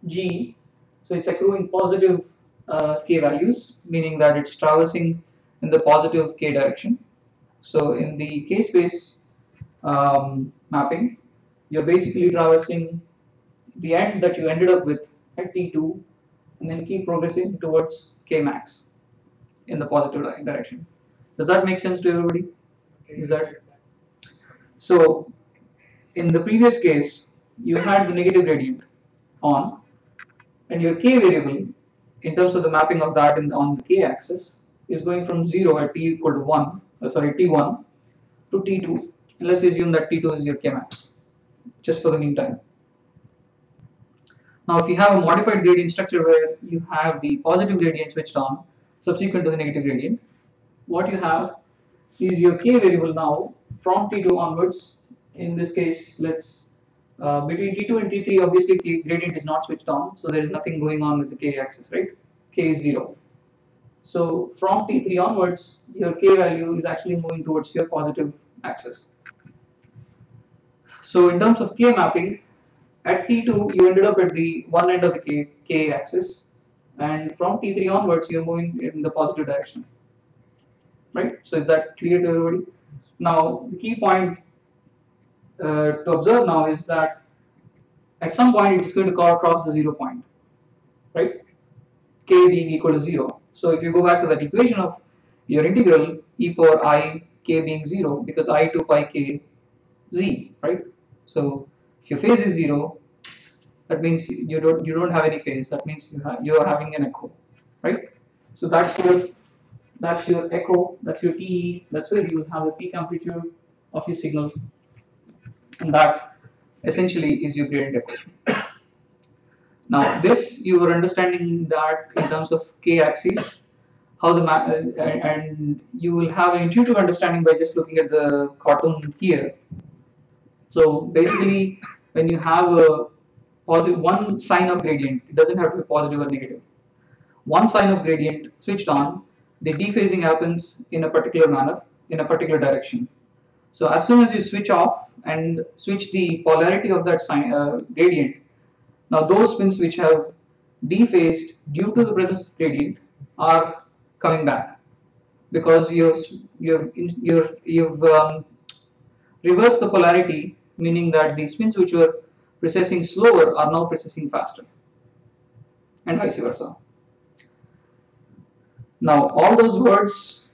Speaker 1: G. So it's accruing positive uh, K values, meaning that it's traversing in the positive K direction. So in the K space um, mapping, you're basically traversing the end that you ended up with at T2 and then keep progressing towards K max in the positive direction. Does that make sense to everybody? Is that so? In the previous case, you had the negative gradient on, and your k variable, in terms of the mapping of that in, on the k axis, is going from zero at t equal to one, uh, sorry t1 to t2. And let's assume that t2 is your k max just for the meantime. Now if you have a modified gradient structure where you have the positive gradient switched on subsequent to the negative gradient, what you have is your k variable now from t2 onwards, in this case let's uh, between t2 and t3 obviously k gradient is not switched on so there is nothing going on with the k axis right, k is 0. So from t3 onwards your k value is actually moving towards your positive axis. So in terms of k mapping, at T2 you ended up at the one end of the k, k axis and from T3 onwards you're moving in the positive direction. Right? So is that clear to everybody? Now the key point uh, to observe now is that at some point it's going to cross the zero point, right? k being equal to zero. So if you go back to that equation of your integral e power i k being zero because i 2 pi k z, right? So if your phase is zero, that means you don't you don't have any phase. That means you have you are having an echo, right? So that's your that's your echo. That's your TE. That's where you will have the peak amplitude of your signal, that essentially is your gradient. Now this you are understanding that in terms of k axis, how the uh, and, and you will have an intuitive understanding by just looking at the cartoon here. So basically, when you have a positive one sign of gradient, it doesn't have to be positive or negative. One sign of gradient switched on, the dephasing happens in a particular manner, in a particular direction. So as soon as you switch off and switch the polarity of that sign uh, gradient, now those spins which have dephased due to the presence of gradient are coming back because you've you've you've, you've um, reversed the polarity, meaning that the spins which were precessing slower are now precessing faster, and vice versa. Now all those words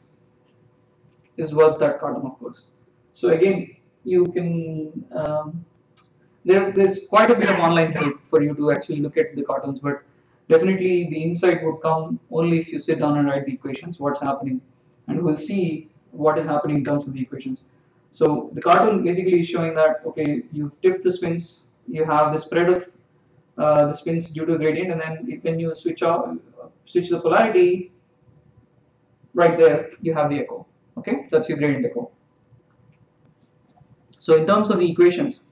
Speaker 1: is worth that cartoon, of course. So again, you can um, there there's quite a bit of online help for you to actually look at the cartoons, but definitely the insight would come only if you sit down and write the equations, what's happening, and we'll see what is happening in terms of the equations. So the cartoon basically is showing that okay, you've tipped the spins, you have the spread of uh, the spins due to gradient, and then when you switch off, switch the polarity, right there you have the echo. Okay, that's your gradient echo. So in terms of the equations,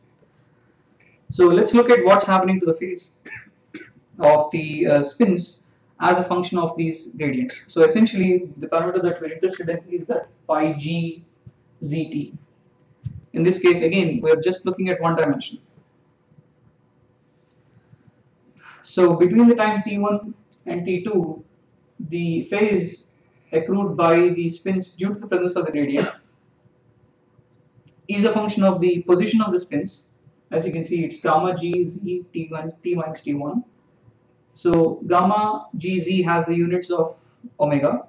Speaker 1: so let's look at what's happening to the phase of the uh, spins as a function of these gradients. So essentially, the parameter that we're interested in is that phi g zt. In this case, again, we're just looking at one dimension. So between the time t1 and t2, the phase accrued by the spins due to the presence of the gradient is a function of the position of the spins. As you can see, it's gamma g z t1 t minus t1. So gamma gz has the units of omega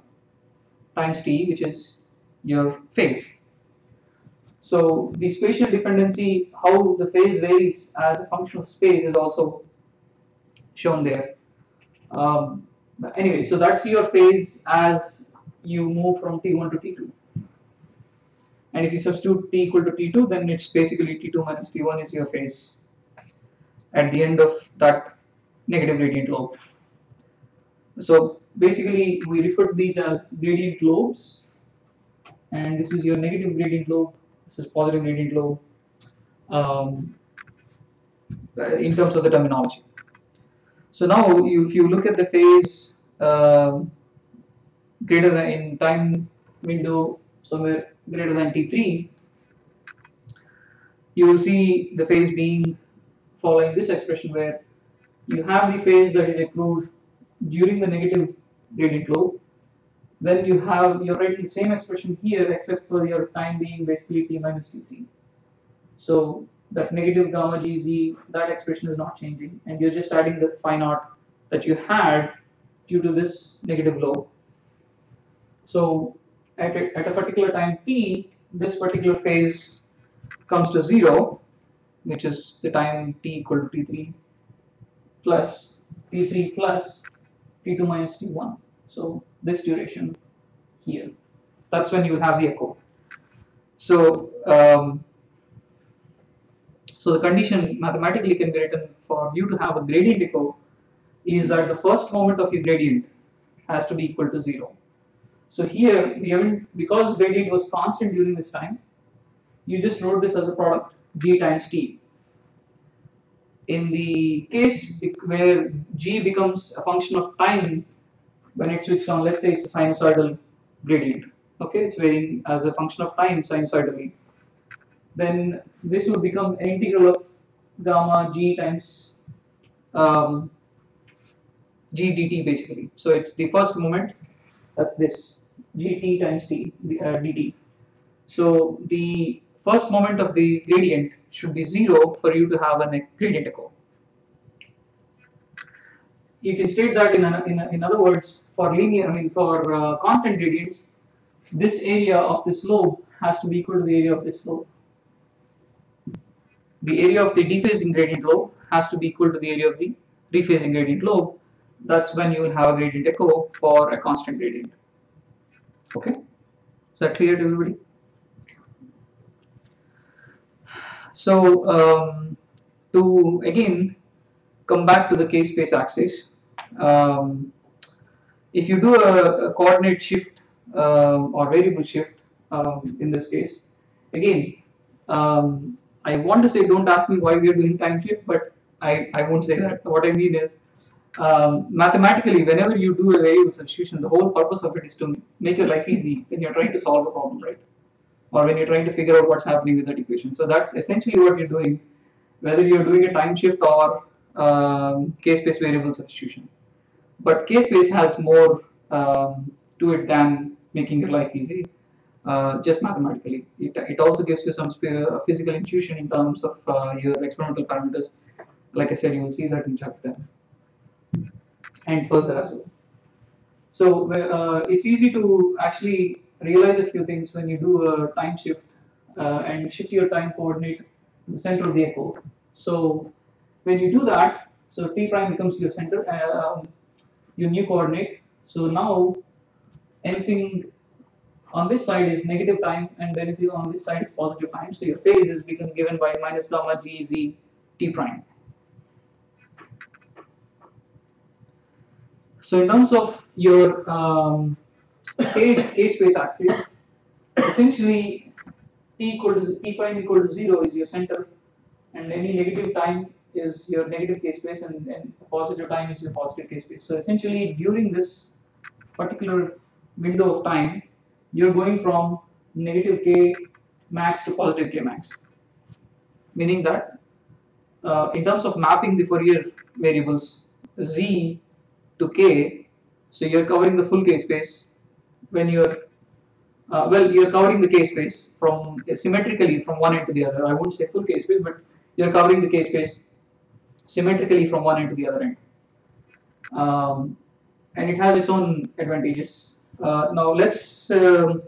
Speaker 1: times t, which is your phase. So the spatial dependency, how the phase varies as a function of space, is also shown there. Um, anyway, so that's your phase as you move from t1 to t2. And if you substitute t equal to t2, then it's basically t2 minus t1 is your phase at the end of that negative gradient lobe. So basically, we refer to these as gradient lobes, and this is your negative gradient lobe. This is positive gradient lobe. Um, uh, in terms of the terminology. So now, you, if you look at the phase um greater than in time window somewhere greater than t3, you will see the phase being following this expression where you have the phase that is accrued during the negative gradient lobe. Then you have you're writing the same expression here except for your time being basically t minus t3. So that negative gamma gz that expression is not changing, and you're just adding the phi naught that you had due to this negative lobe. So at a, at a particular time t, this particular phase comes to zero, which is the time t equal to t3 plus t3 plus t2 minus t1. So this duration here, that's when you have the echo. So um, so the condition mathematically can be written for you to have a gradient echo is that the first moment of your gradient has to be equal to zero. So here we haven't because gradient was constant during this time, you just wrote this as a product g times t. In the case where g becomes a function of time when it switches on, let's say it's a sinusoidal gradient. Okay, it's varying as a function of time sinusoidally. Then this will become an integral of gamma g times um, g dt basically. So it's the first moment. That's this gt times t the, uh, dt. So the first moment of the gradient should be zero for you to have a gradient echo. You can state that in, a, in, in other words, for linear, I mean for uh, constant gradients, this area of this lobe has to be equal to the area of this lobe. The area of the dephasing gradient lobe has to be equal to the area of the rephasing gradient lobe. That's when you will have a gradient echo for a constant gradient. Okay, is that clear to everybody? So um, to again come back to the k-space axis, um, if you do a, a coordinate shift um, or variable shift um, in this case, again, um, I want to say don't ask me why we are doing time shift, but I, I won't say that. What I mean is um, mathematically, whenever you do a variable substitution, the whole purpose of it is to make your life easy when you're trying to solve a problem, right? Or when you're trying to figure out what's happening with that equation. So that's essentially what you're doing, whether you're doing a time shift or um, k-space variable substitution. But k-space has more um, to it than making your life easy, uh, just mathematically. It, it also gives you some physical intuition in terms of uh, your experimental parameters. Like I said, you will see that in chapter 10 and further as well. So uh, it's easy to actually realize a few things when you do a time shift uh, and shift your time coordinate the center of the echo. So when you do that, so t prime becomes your center, uh, your new coordinate. So now anything on this side is negative time and anything on this side is positive time. So your phase is given by minus gamma g z t prime. So in terms of your um, k, k space axis, essentially t equal to t prime equal to zero is your center, and any negative time is your negative k space, and, and positive time is your positive k space. So essentially, during this particular window of time, you're going from negative k max to positive k max, meaning that uh, in terms of mapping the Fourier variables, z to k, so you're covering the full k space when you're uh, well, you're covering the k space from uh, symmetrically from one end to the other. I won't say full k space, but you're covering the k space symmetrically from one end to the other end. Um, and it has its own advantages. Uh, now let's um,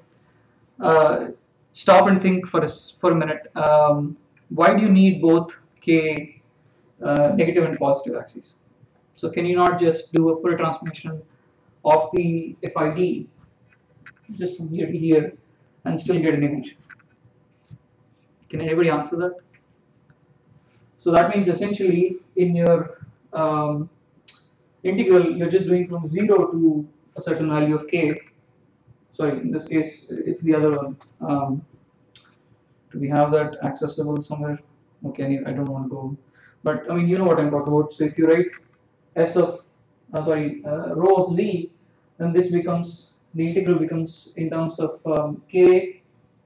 Speaker 1: uh, stop and think for a, for a minute. Um, why do you need both k uh, negative and positive axes? So can you not just do a Fourier transformation of the FID just from here to here and still get an image? Can anybody answer that? So that means essentially in your um, integral, you're just doing from 0 to a certain value of k. Sorry, in this case, it's the other one. Um, do we have that accessible somewhere? Okay, I don't want to go. But I mean, you know what I'm talking about. So if you write s of uh, sorry uh, rho of z then this becomes the integral becomes in terms of um, k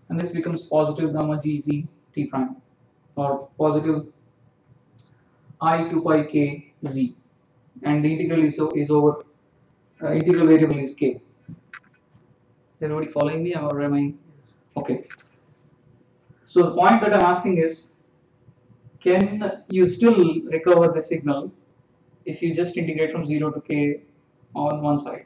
Speaker 1: and this becomes positive gamma g z t prime or positive i 2 pi k z. And the integral is, is over uh, integral variable is k. Everybody following me or am I okay. So the point that I'm asking is can you still recover the signal if you just integrate from 0 to k on one side.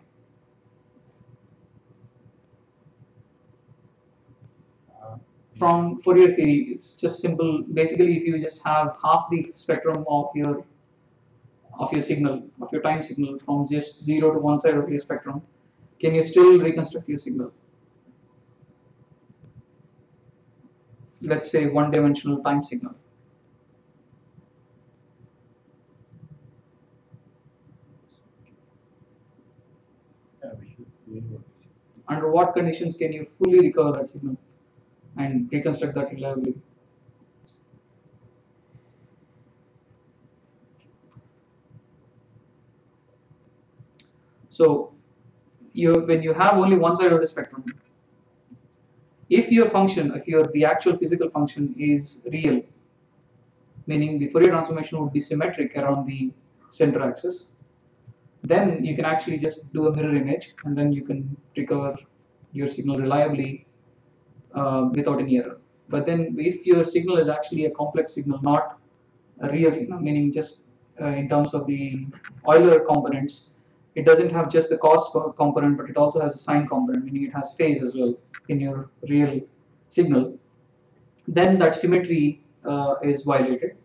Speaker 1: From Fourier theory, it's just simple. Basically, if you just have half the spectrum of your of your signal, of your time signal, from just 0 to one side of your spectrum, can you still reconstruct your signal? Let's say one-dimensional time signal. Under what conditions can you fully recover that signal and reconstruct that reliably. So you when you have only one side of the spectrum, if your function, if your the actual physical function is real, meaning the Fourier transformation would be symmetric around the center axis, then you can actually just do a mirror image and then you can recover your signal reliably uh, without any error But then if your signal is actually a complex signal, not a real signal, meaning just uh, in terms of the Euler components, it doesn't have just the cos component, but it also has a sine component, meaning it has phase as well in your real signal. Then that symmetry uh, is violated,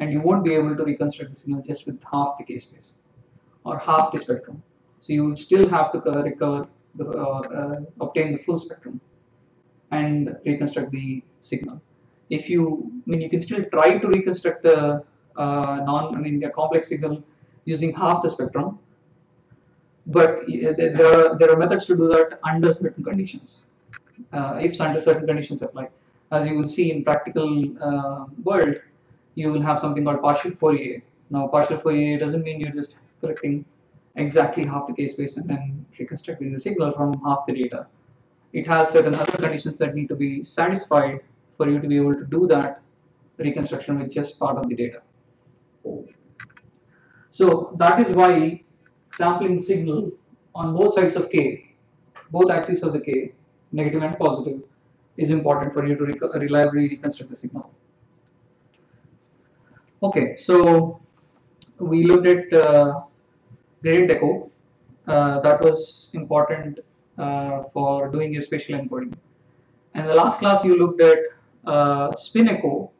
Speaker 1: and you won't be able to reconstruct the signal just with half the K space or half the spectrum. So you would still have to recover the, uh, uh, obtain the full spectrum and reconstruct the signal. If you, I mean, you can still try to reconstruct the uh, non, I mean, a complex signal using half the spectrum, but uh, there are there are methods to do that under certain conditions. Uh, if under certain conditions apply, as you will see in practical uh, world, you will have something called partial Fourier. Now, partial Fourier doesn't mean you're just collecting exactly half the k-space and then reconstructing the signal from half the data. It has certain other conditions that need to be satisfied for you to be able to do that reconstruction with just part of the data. So that is why sampling signal on both sides of K, both axes of the K, negative and positive, is important for you to reco- reliably reconstruct the signal. Okay, so we looked at uh, gradient echo. Uh, that was important uh, for doing your spatial encoding. And the last class you looked at uh, spin echo,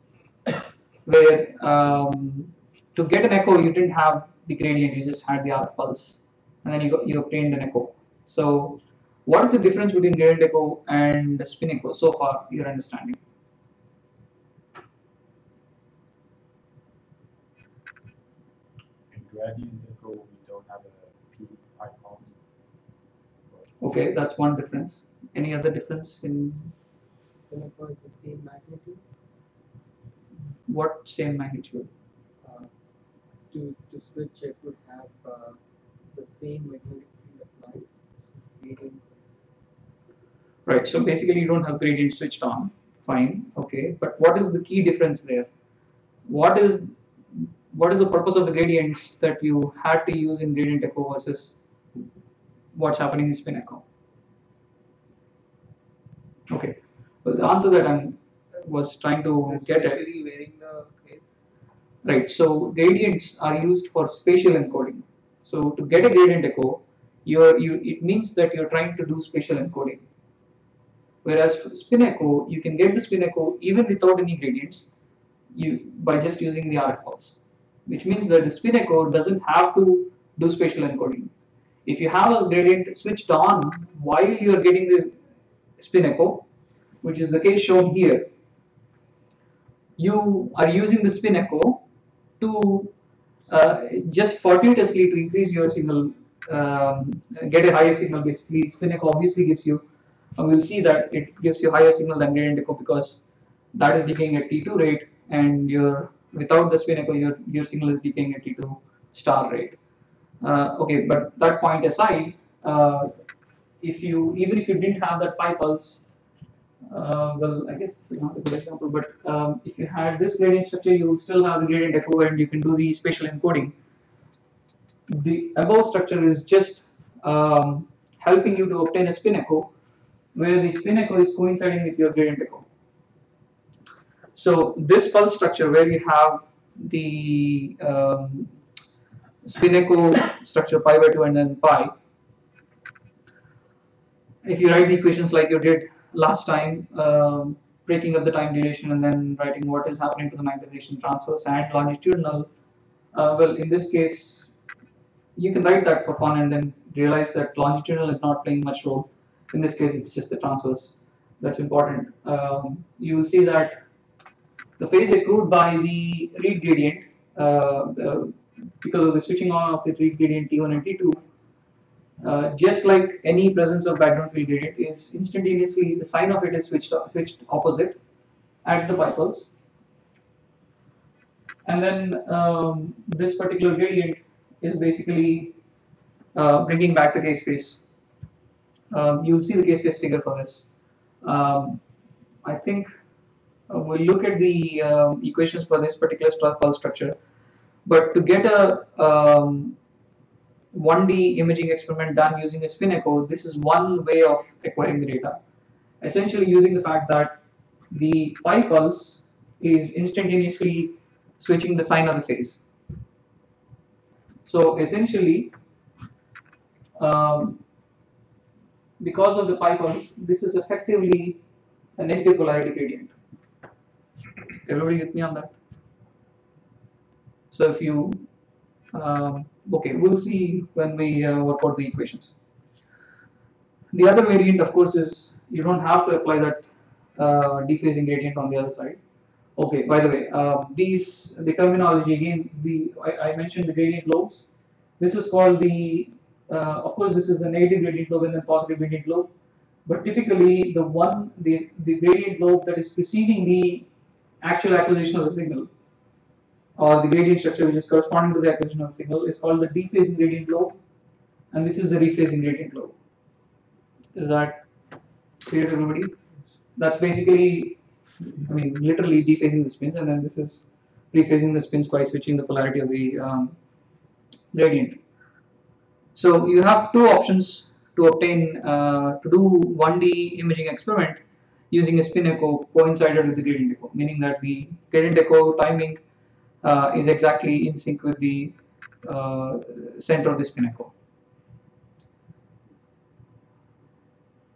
Speaker 1: where um, to get an echo you didn't have the gradient, you just had the RF pulse, and then you got, you obtained an echo. So, what is the difference between gradient echo and spin echo so far? Your understanding?
Speaker 3: Gradient echo, we don't have a P pi pulse.
Speaker 1: Okay, that's one difference. Any other difference in
Speaker 4: echo is the same magnitude.
Speaker 1: what same magnitude?
Speaker 4: Uh, to, to switch, it would have uh, the same magnetic field applied. This is gradient.
Speaker 1: Right, so basically you don't have gradient switched on. Fine, okay. But what is the key difference there? What is what is the purpose of the gradients that you had to use in gradient echo versus what's happening in spin echo? Okay. Well the answer that I was trying to get at
Speaker 2: the case.
Speaker 1: Right, so gradients are used for spatial encoding. So to get a gradient echo, you're, you it means that you're trying to do spatial encoding. Whereas for spin echo, you can get the spin echo even without any gradients, you by just using the RF pulse, which means that the spin echo doesn't have to do spatial encoding. If you have a gradient switched on while you're getting the spin echo, which is the case shown here, you are using the spin echo to uh, just fortuitously to increase your signal, um, get a higher signal. Basically, spin echo obviously gives you, and we'll see that it gives you higher signal than gradient echo because that is decaying at T2 rate, and your without the spin echo, your your signal is decaying at T2 star rate. Uh, okay, but that point aside, uh, if you even if you didn't have that pi pulse, uh, well, I guess this is not a good example, but um, if you had this gradient structure, you will still have the gradient echo and you can do the spatial encoding. The above structure is just um, helping you to obtain a spin echo, where the spin echo is coinciding with your gradient echo. So this pulse structure where we have the um, spin echo structure pi by 2 and then pi, if you write the equations like you did last time, um, breaking up the time duration and then writing what is happening to the magnetization transverse and longitudinal, uh, well, in this case, you can write that for fun and then realize that longitudinal is not playing much role. In this case, it's just the transverse that's important. Um, you will see that the phase accrued by the read gradient, uh, uh, because of the switching on of the read gradient T1 and T2, uh, just like any presence of background field gradient is instantaneously the sign of it is switched switched opposite at the pi pulse and then um, this particular gradient is basically uh, bringing back the K space. Um, you'll see the K space figure for this. Um, I think uh, we'll look at the um, equations for this particular pulse structure but to get a um, 1D imaging experiment done using a spin echo, this is one way of acquiring the data. Essentially using the fact that the pi pulse is instantaneously switching the sign of the phase. So essentially, um, because of the pi pulse, this is effectively a negative polarity gradient. Everybody with me on that? So if you, um, okay, we'll see when we uh, work out the equations. The other variant, of course, is you don't have to apply that uh, dephasing gradient on the other side. Okay, by the way, uh, these, the terminology again, the I, I mentioned the gradient lobes. This is called the, uh, of course, this is the negative gradient lobe and then positive gradient lobe. But typically, the one, the, the gradient lobe that is preceding the actual acquisition of the signal, or the gradient structure which is corresponding to the acquisition of the signal, is called the dephasing gradient lobe, and this is the rephasing gradient lobe. Is that clear to everybody? That's basically, I mean, literally dephasing the spins, and then this is rephasing the spins by switching the polarity of the um, gradient. So you have two options to obtain uh, to do 1D imaging experiment using a spin echo coincided with the gradient echo, meaning that the gradient echo timing uh, is exactly in sync with the uh, center of the spin echo.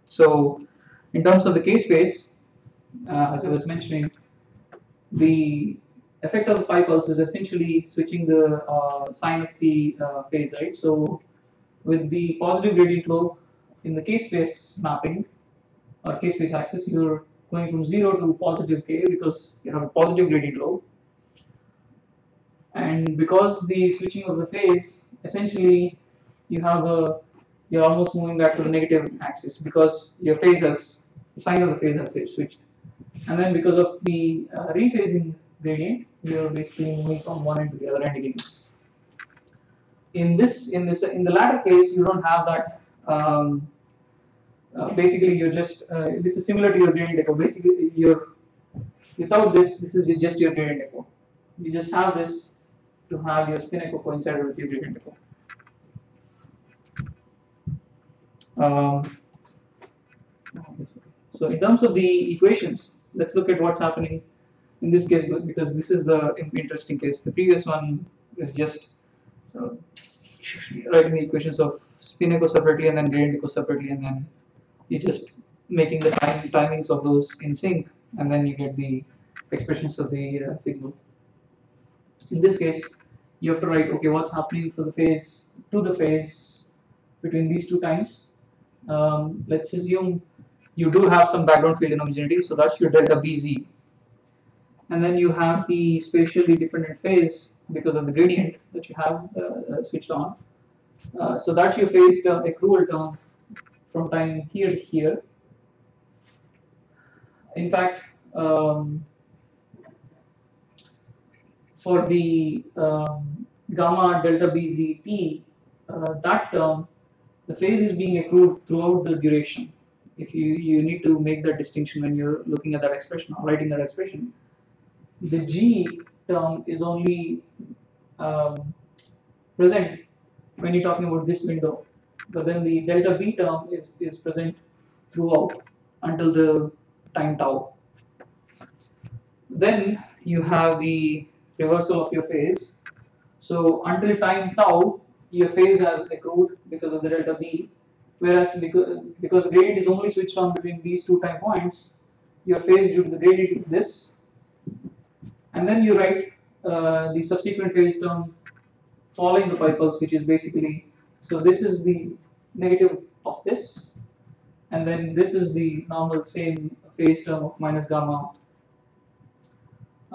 Speaker 1: So in terms of the K space, uh, as I was mentioning, the effect of the pi pulse is essentially switching the uh, sign of the uh, phase, right? So with the positive gradient lobe in the K space mapping or K space axis, you're going from 0 to positive K because you have a positive gradient lobe. And because the switching of the phase, essentially you have a, you're almost moving back to the negative axis because your phase has, the sign of the phase has switched. And then because of the uh, rephasing gradient, you're basically moving from one end to the other end again. In this, in this, in the latter case, you don't have that. Um, uh, basically, you're just. Uh, this is similar to your gradient echo. Basically, you're without this. This is just your gradient echo. You just have this to have your spin echo coincide with your gradient. Um, so in terms of the equations, let's look at what's happening in this case because this is the interesting case. The previous one is just uh, writing the equations of spin echo separately and then gradient echo separately and then you're just making the time, timings of those in sync and then you get the expressions of the uh, signal. In this case, you have to write okay what's happening for the phase to the phase between these two times. Um, let's assume you do have some background field inhomogeneity, so that's your delta BZ. And then you have the spatially dependent phase because of the gradient that you have uh, switched on. Uh, so that's your phase term, accrual term from time here to here. In fact, um, for the um, gamma delta BZT, uh, that term, the phase is being accrued throughout the duration. If you, you need to make that distinction when you're looking at that expression or writing that expression. The G term is only um, present when you're talking about this window, but then the delta B term is, is present throughout until the time tau. Then you have the reversal of your phase. So until time tau, your phase has accrued because of the delta B, whereas because, because gradient is only switched on between these two time points, your phase due to the gradient is this. And then you write uh, the subsequent phase term following the pi pulse, which is basically, so this is the negative of this, and then this is the normal same phase term of minus gamma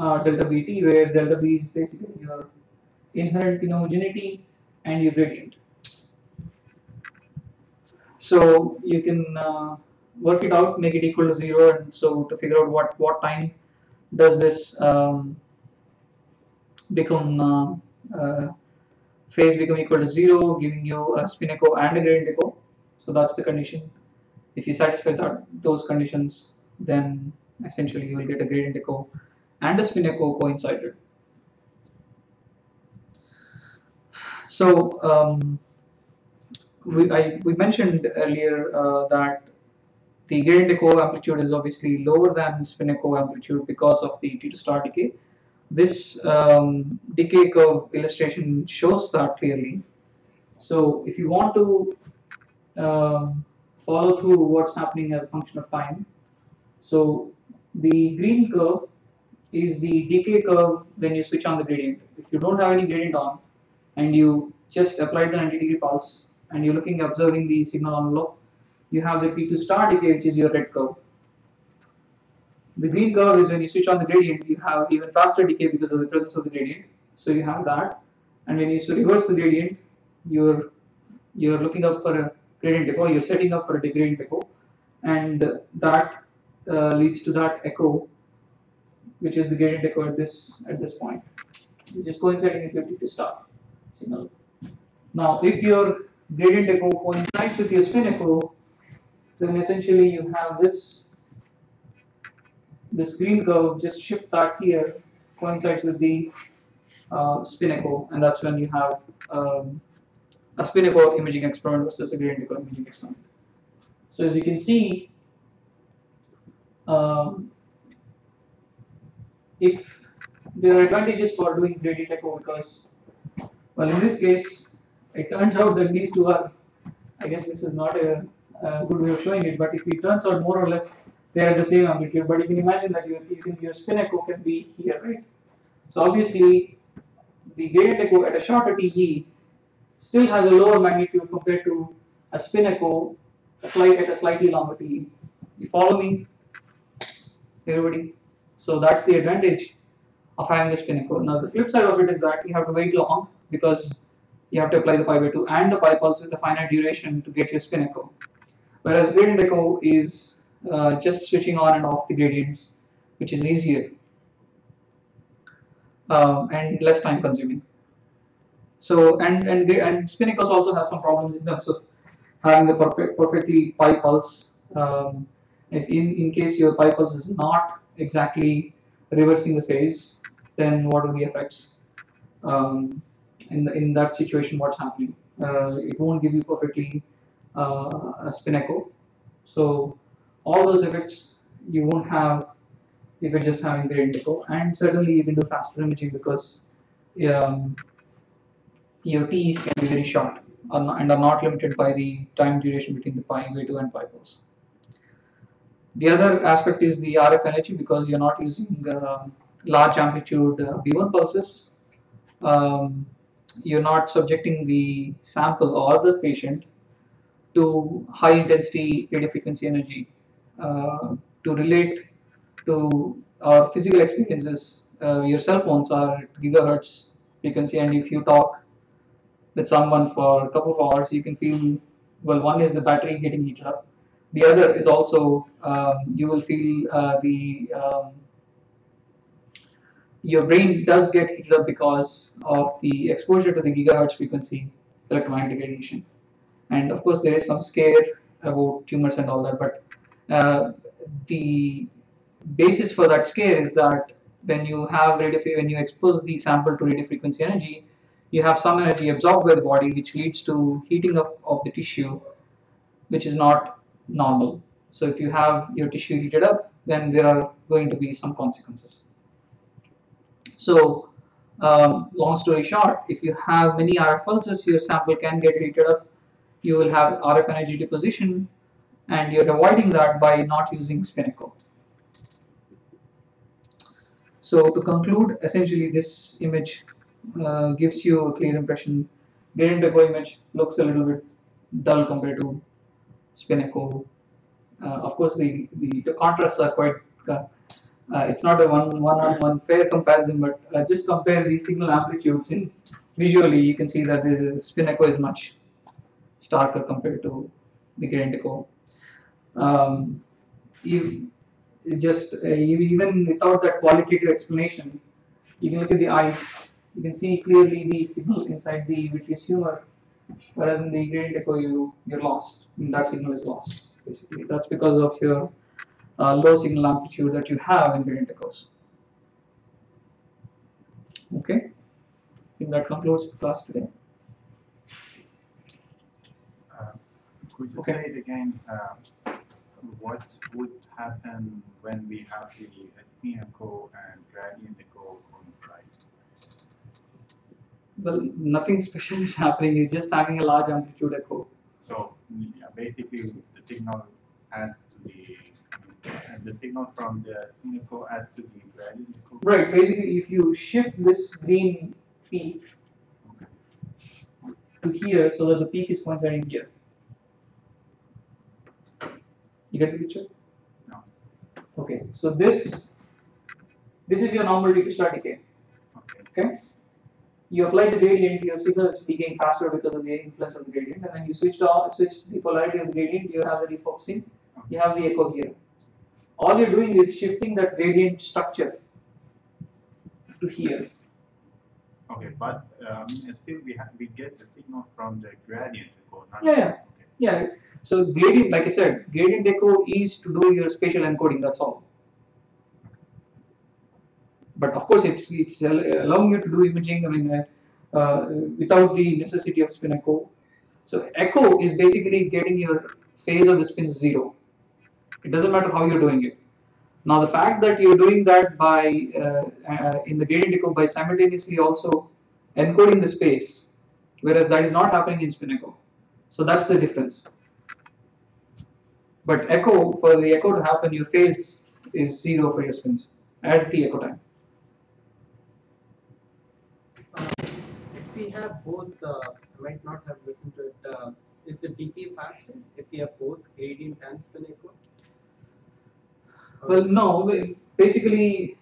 Speaker 1: uh, delta bt, where delta b is basically your inherent inhomogeneity and your gradient. So you can uh, work it out, make it equal to zero, and so to figure out what what time does this um, become uh, uh, phase become equal to zero, giving you a spin echo and a gradient echo. So that's the condition. If you satisfy that those conditions, then essentially you will get a gradient echo and a spin echo coincided. So um, we, I, we mentioned earlier uh, that the gradient echo amplitude is obviously lower than spin echo amplitude because of the T2 star decay. This um, decay curve illustration shows that clearly. So if you want to um, follow through what's happening as a function of time, so the green curve is the decay curve when you switch on the gradient. If you don't have any gradient on and you just applied the 90 degree pulse and you're looking observing the signal on envelope, you have the T2 star decay which is your red curve. The green curve is when you switch on the gradient, you have even faster decay because of the presence of the gradient. So you have that. And when you reverse the gradient, you're you're looking up for a gradient echo, you're setting up for a gradient echo, and that uh, leads to that echo, which is the gradient echo at this at this point, which is coinciding with your T2 star signal. Now, if your gradient echo coincides with your spin echo, then essentially you have this this green curve, just shift that here, coincides with the uh, spin echo, and that's when you have um, a spin echo imaging experiment versus a gradient echo imaging experiment. So as you can see, um, if there are advantages for doing gradient echo because, well, in this case, it turns out that these two are, I guess this is not a, a good way of showing it, but if it turns out more or less they are the same amplitude, but you can imagine that your, your spin echo can be here, right? So obviously, the gradient echo at a shorter TE still has a lower magnitude compared to a spin echo slight at a slightly longer TE. You follow me, everybody? So that's the advantage of having a spin echo. Now the flip side of it is that you have to wait long because you have to apply the pi by 2 and the pi pulse with a finite duration to get your spin echo. Whereas gradient echo is uh, just switching on and off the gradients, which is easier um, and less time consuming. So and and and spin echoes also have some problems in terms of having the perfect perfectly pi pulse. Um, if in in case your pi pulse is not exactly reversing the phase, then what are the effects? Um, in the, in that situation, what's happening? Uh, it won't give you perfectly uh, a spin echo. So all those effects you won't have if you're just having gradient echo and certainly you can do faster imaging because um, your TEs can be very short and are not limited by the time duration between the pi v2 and pi pulse. The other aspect is the RF energy because you're not using uh, large amplitude uh, B1 pulses. Um, you're not subjecting the sample or the patient to high intensity radio frequency energy uh, to relate to our physical experiences. Uh, your cell phones are gigahertz frequency, and if you talk with someone for a couple of hours, you can feel well. One is the battery getting heated up. The other is also um, you will feel uh, the um, your brain does get heated up because of the exposure to the gigahertz frequency electromagnetic radiation. And of course, there is some scare about tumors and all that, but uh, the basis for that scare is that when you have radio when you expose the sample to radio frequency energy, you have some energy absorbed by the body, which leads to heating up of the tissue, which is not normal. So if you have your tissue heated up, then there are going to be some consequences. So um, long story short, if you have many RF pulses, your sample can get heated up. You will have RF energy deposition, and you're avoiding that by not using spin echo. So to conclude, essentially this image uh, gives you a clear impression. Gradient echo image looks a little bit dull compared to spin echo. Uh, of course, the, the, the contrasts are quite. Uh, uh it's not a one one on one fair comparison, but just compare the signal amplitudes in visually, you can see that the spin echo is much starker compared to the gradient echo. Um, you, just uh, even without that qualitative explanation, you can look at the eyes. You can see clearly the signal inside the vitreous humor, whereas in the gradient echo, you you're lost. And that signal is lost. Basically, that's because of your uh, low signal amplitude that you have in gradient echoes. Okay, I think that concludes the class today.
Speaker 3: Uh, Could you
Speaker 1: Okay.
Speaker 3: say it again? uh, what would happen when we have the spin echo and gradient echo on coincide?
Speaker 1: Well, nothing special is happening. You're just having a large amplitude echo.
Speaker 3: So yeah, basically the signal adds to the and the signal from the echo adds to the gradient echo.
Speaker 1: Right. Basically, if you shift this green peak
Speaker 3: Okay.
Speaker 1: to here, so that the peak is coinciding here. You get the picture?
Speaker 3: No.
Speaker 1: Okay. So this this is your normal D decay. Eh?
Speaker 3: Okay.
Speaker 1: Okay. You apply the gradient, your signal is decaying faster because of the influence of the gradient, and then you switch off, switch the polarity of the gradient. You have the refocusing. You have the echo here. All you're doing is shifting that gradient structure to here.
Speaker 3: Okay, but um, still we have we get the signal from the gradient echo, not
Speaker 1: Yeah, yeah.
Speaker 3: Okay.
Speaker 1: Yeah. So gradient, like I said, gradient echo is to do your spatial encoding. That's all. But of course, it's it's allowing you to do imaging. I mean, uh, uh, without the necessity of spin echo. So echo is basically getting your phase of the spin zero. It doesn't matter how you're doing it. Now the fact that you're doing that by uh, uh, in the gradient echo by simultaneously also encoding the space, whereas that is not happening in spin echo. So that's the difference. But echo, for the echo to happen, your phase is zero for your spins at the echo time.
Speaker 4: Uh, if we have both, uh, I might not have listened to it. Uh, is the decay faster if we have both gradient and spin echo?
Speaker 1: Well, no, basically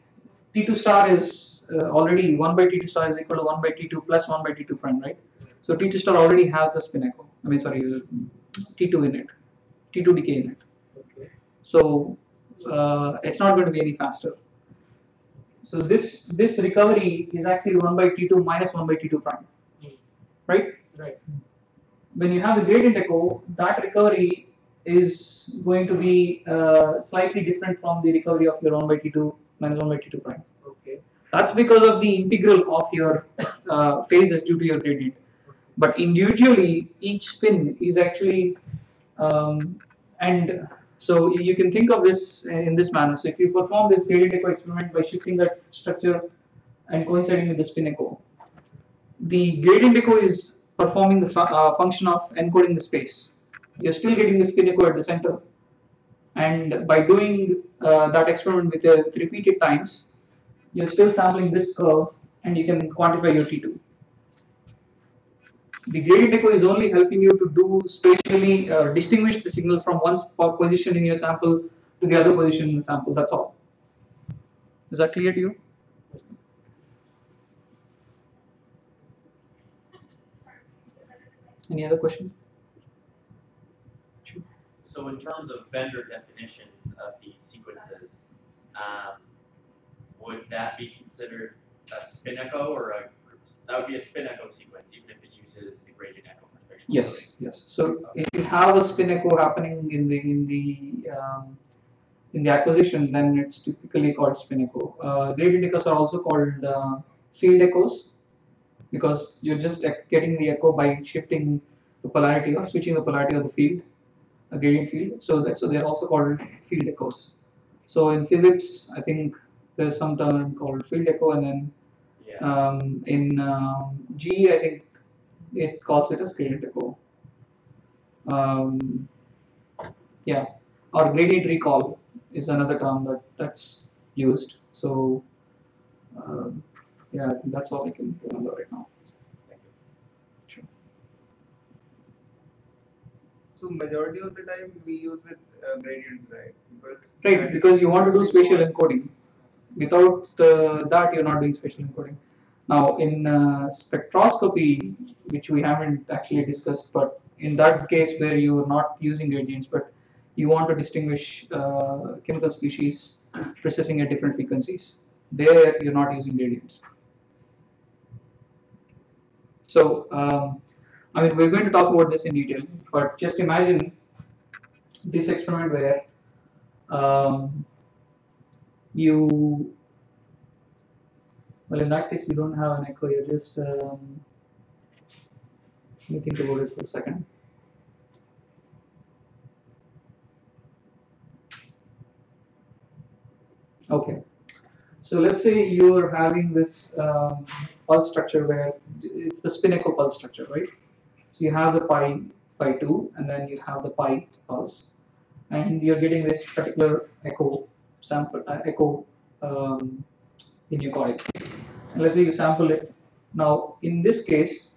Speaker 1: T2 star is uh, already 1 by T2 star is equal to 1 by T2 plus 1 by T2 prime, right? So T2 star already has the spin echo. I mean, sorry, uh, T2 in it, T2 decay in it.
Speaker 4: Okay.
Speaker 1: So uh, it's not going to be any faster. So this this recovery is actually 1 by T2 minus 1 by T2 prime, right?
Speaker 4: Right.
Speaker 1: When you have the gradient echo, that recovery is going to be uh, slightly different from the recovery of your 1 by T2 minus 1 by T2 prime.
Speaker 4: Okay.
Speaker 1: That's because of the integral of your uh, phases due to your gradient. But individually, each spin is actually, um, and so you can think of this in this manner. So if you perform this gradient echo experiment by shifting that structure and coinciding with the spin echo, the gradient echo is performing the fu- uh, function of encoding the space. You're still getting the spin echo at the center, and by doing uh, that experiment with, uh, with repeated times, you're still sampling this curve and you can quantify your T2. The gradient echo is only helping you to do spatially uh, distinguish the signal from one position in your sample to the other position in the sample. That's all. Is that clear to you? Any other questions?
Speaker 5: So in terms of vendor definitions of these sequences, um, would that be considered a spin echo or a, that would be a spin echo sequence, even if it uses the gradient echo for spatial?
Speaker 1: Yes, yes. So if you have a spin echo happening in the in the um, in the acquisition, then it's typically called spin echo. Uh, gradient echoes are also called uh, field echoes because you're just getting the echo by shifting the polarity or switching the polarity of the field, a gradient field. So that so they're also called field echoes. So in physics, I think there's some term called field echo, and then um, in um, GE, I think it calls it as gradient echo. Um, yeah, or gradient recall is another term that that's used. So um, yeah, I think that's all I can remember right now.
Speaker 5: thank you.
Speaker 2: So majority of the time we use with uh, gradients, right? Because
Speaker 1: Right, because you want to do spatial encoding. Without uh, that, you're not doing spatial encoding. Now, in uh, spectroscopy, which we haven't actually discussed, but in that case where you're not using gradients, but you want to distinguish uh, chemical species precessing at different frequencies, there you're not using gradients. So, um, I mean, we're going to talk about this in detail, but just imagine this experiment where um, you well in that case you don't have an echo you're just um, let me think about it for a second Okay. So let's say you're having this um, pulse structure where it's the spin echo pulse structure, right? So you have the pi pi 2 and then you have the pi pulse and you're getting this particular echo sample uh, echo um, in your coil. And let's say you sample it. Now in this case,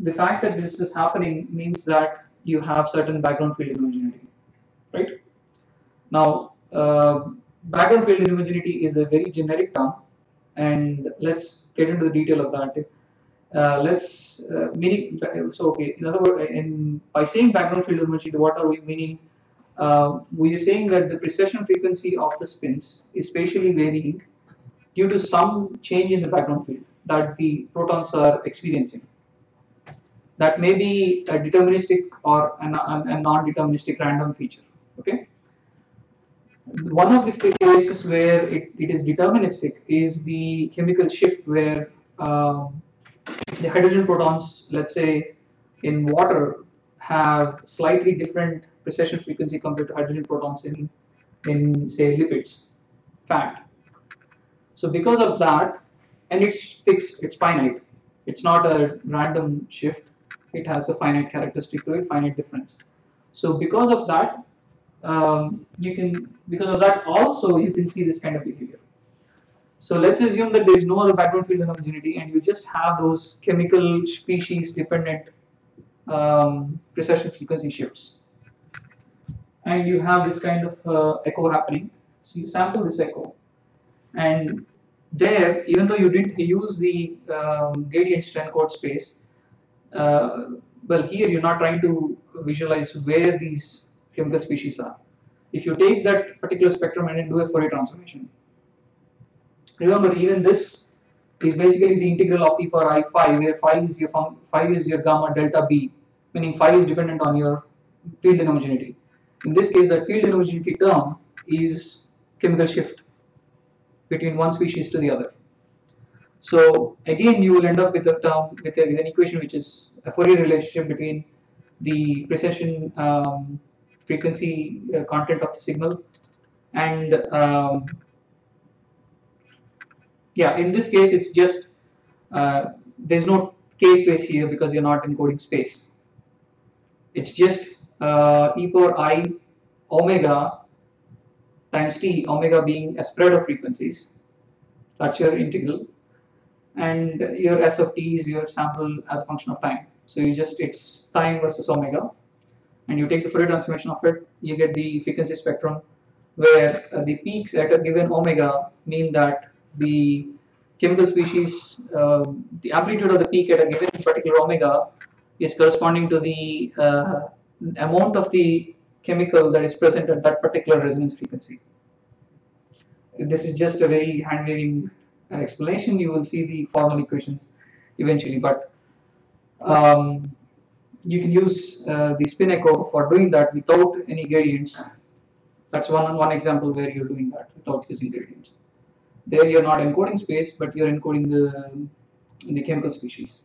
Speaker 1: the fact that this is happening means that you have certain background field homogeneity, right? Now, uh, background field homogeneity is a very generic term, and let's get into the detail of that. Uh, let's uh, meaning so okay. In other words, in by saying background field homogeneity, what are we meaning? Uh, we are saying that the precession frequency of the spins is spatially varying due to some change in the background field that the protons are experiencing that may be a deterministic or a, a non-deterministic random feature. Okay. One of the cases where it, it is deterministic is the chemical shift where um, the hydrogen protons, let's say in water, have slightly different precession frequency compared to hydrogen protons in, in say lipids, fat. So because of that, and it's fixed, it's finite, it's not a random shift it has a finite characteristic to it, finite difference. So because of that, um, you can, because of that also you can see this kind of behavior. So let's assume that there is no other background field inhomogeneity and you just have those chemical species dependent um, precession frequency shifts. And you have this kind of uh, echo happening. So you sample this echo and there, even though you didn't use the um, gradients to encode space, uh, well here you're not trying to visualize where these chemical species are. If you take that particular spectrum and do a Fourier transformation, remember even this is basically the integral of e power i phi where phi is your phi is your gamma delta b meaning phi is dependent on your field homogeneity. In this case the field homogeneity term is chemical shift between one species to the other. So again, you will end up with a term with, a, with an equation which is a Fourier relationship between the precession um, frequency uh, content of the signal and um, yeah, in this case, it's just uh, there's no k space here because you're not encoding space. It's just uh, e power i omega times t, omega being a spread of frequencies. That's your integral and your S of t is your sample as a function of time. So you just, it's time versus omega and you take the Fourier transformation of it, you get the frequency spectrum where uh, the peaks at a given omega mean that the chemical species, uh, the amplitude of the peak at a given particular omega is corresponding to the uh, amount of the chemical that is present at that particular resonance frequency. This is just a very hand-waving explanation, you will see the formal equations eventually. But um, you can use uh, the spin echo for doing that without any gradients. That's one one example where you're doing that without using gradients. There you're not encoding space, but you're encoding the the chemical species.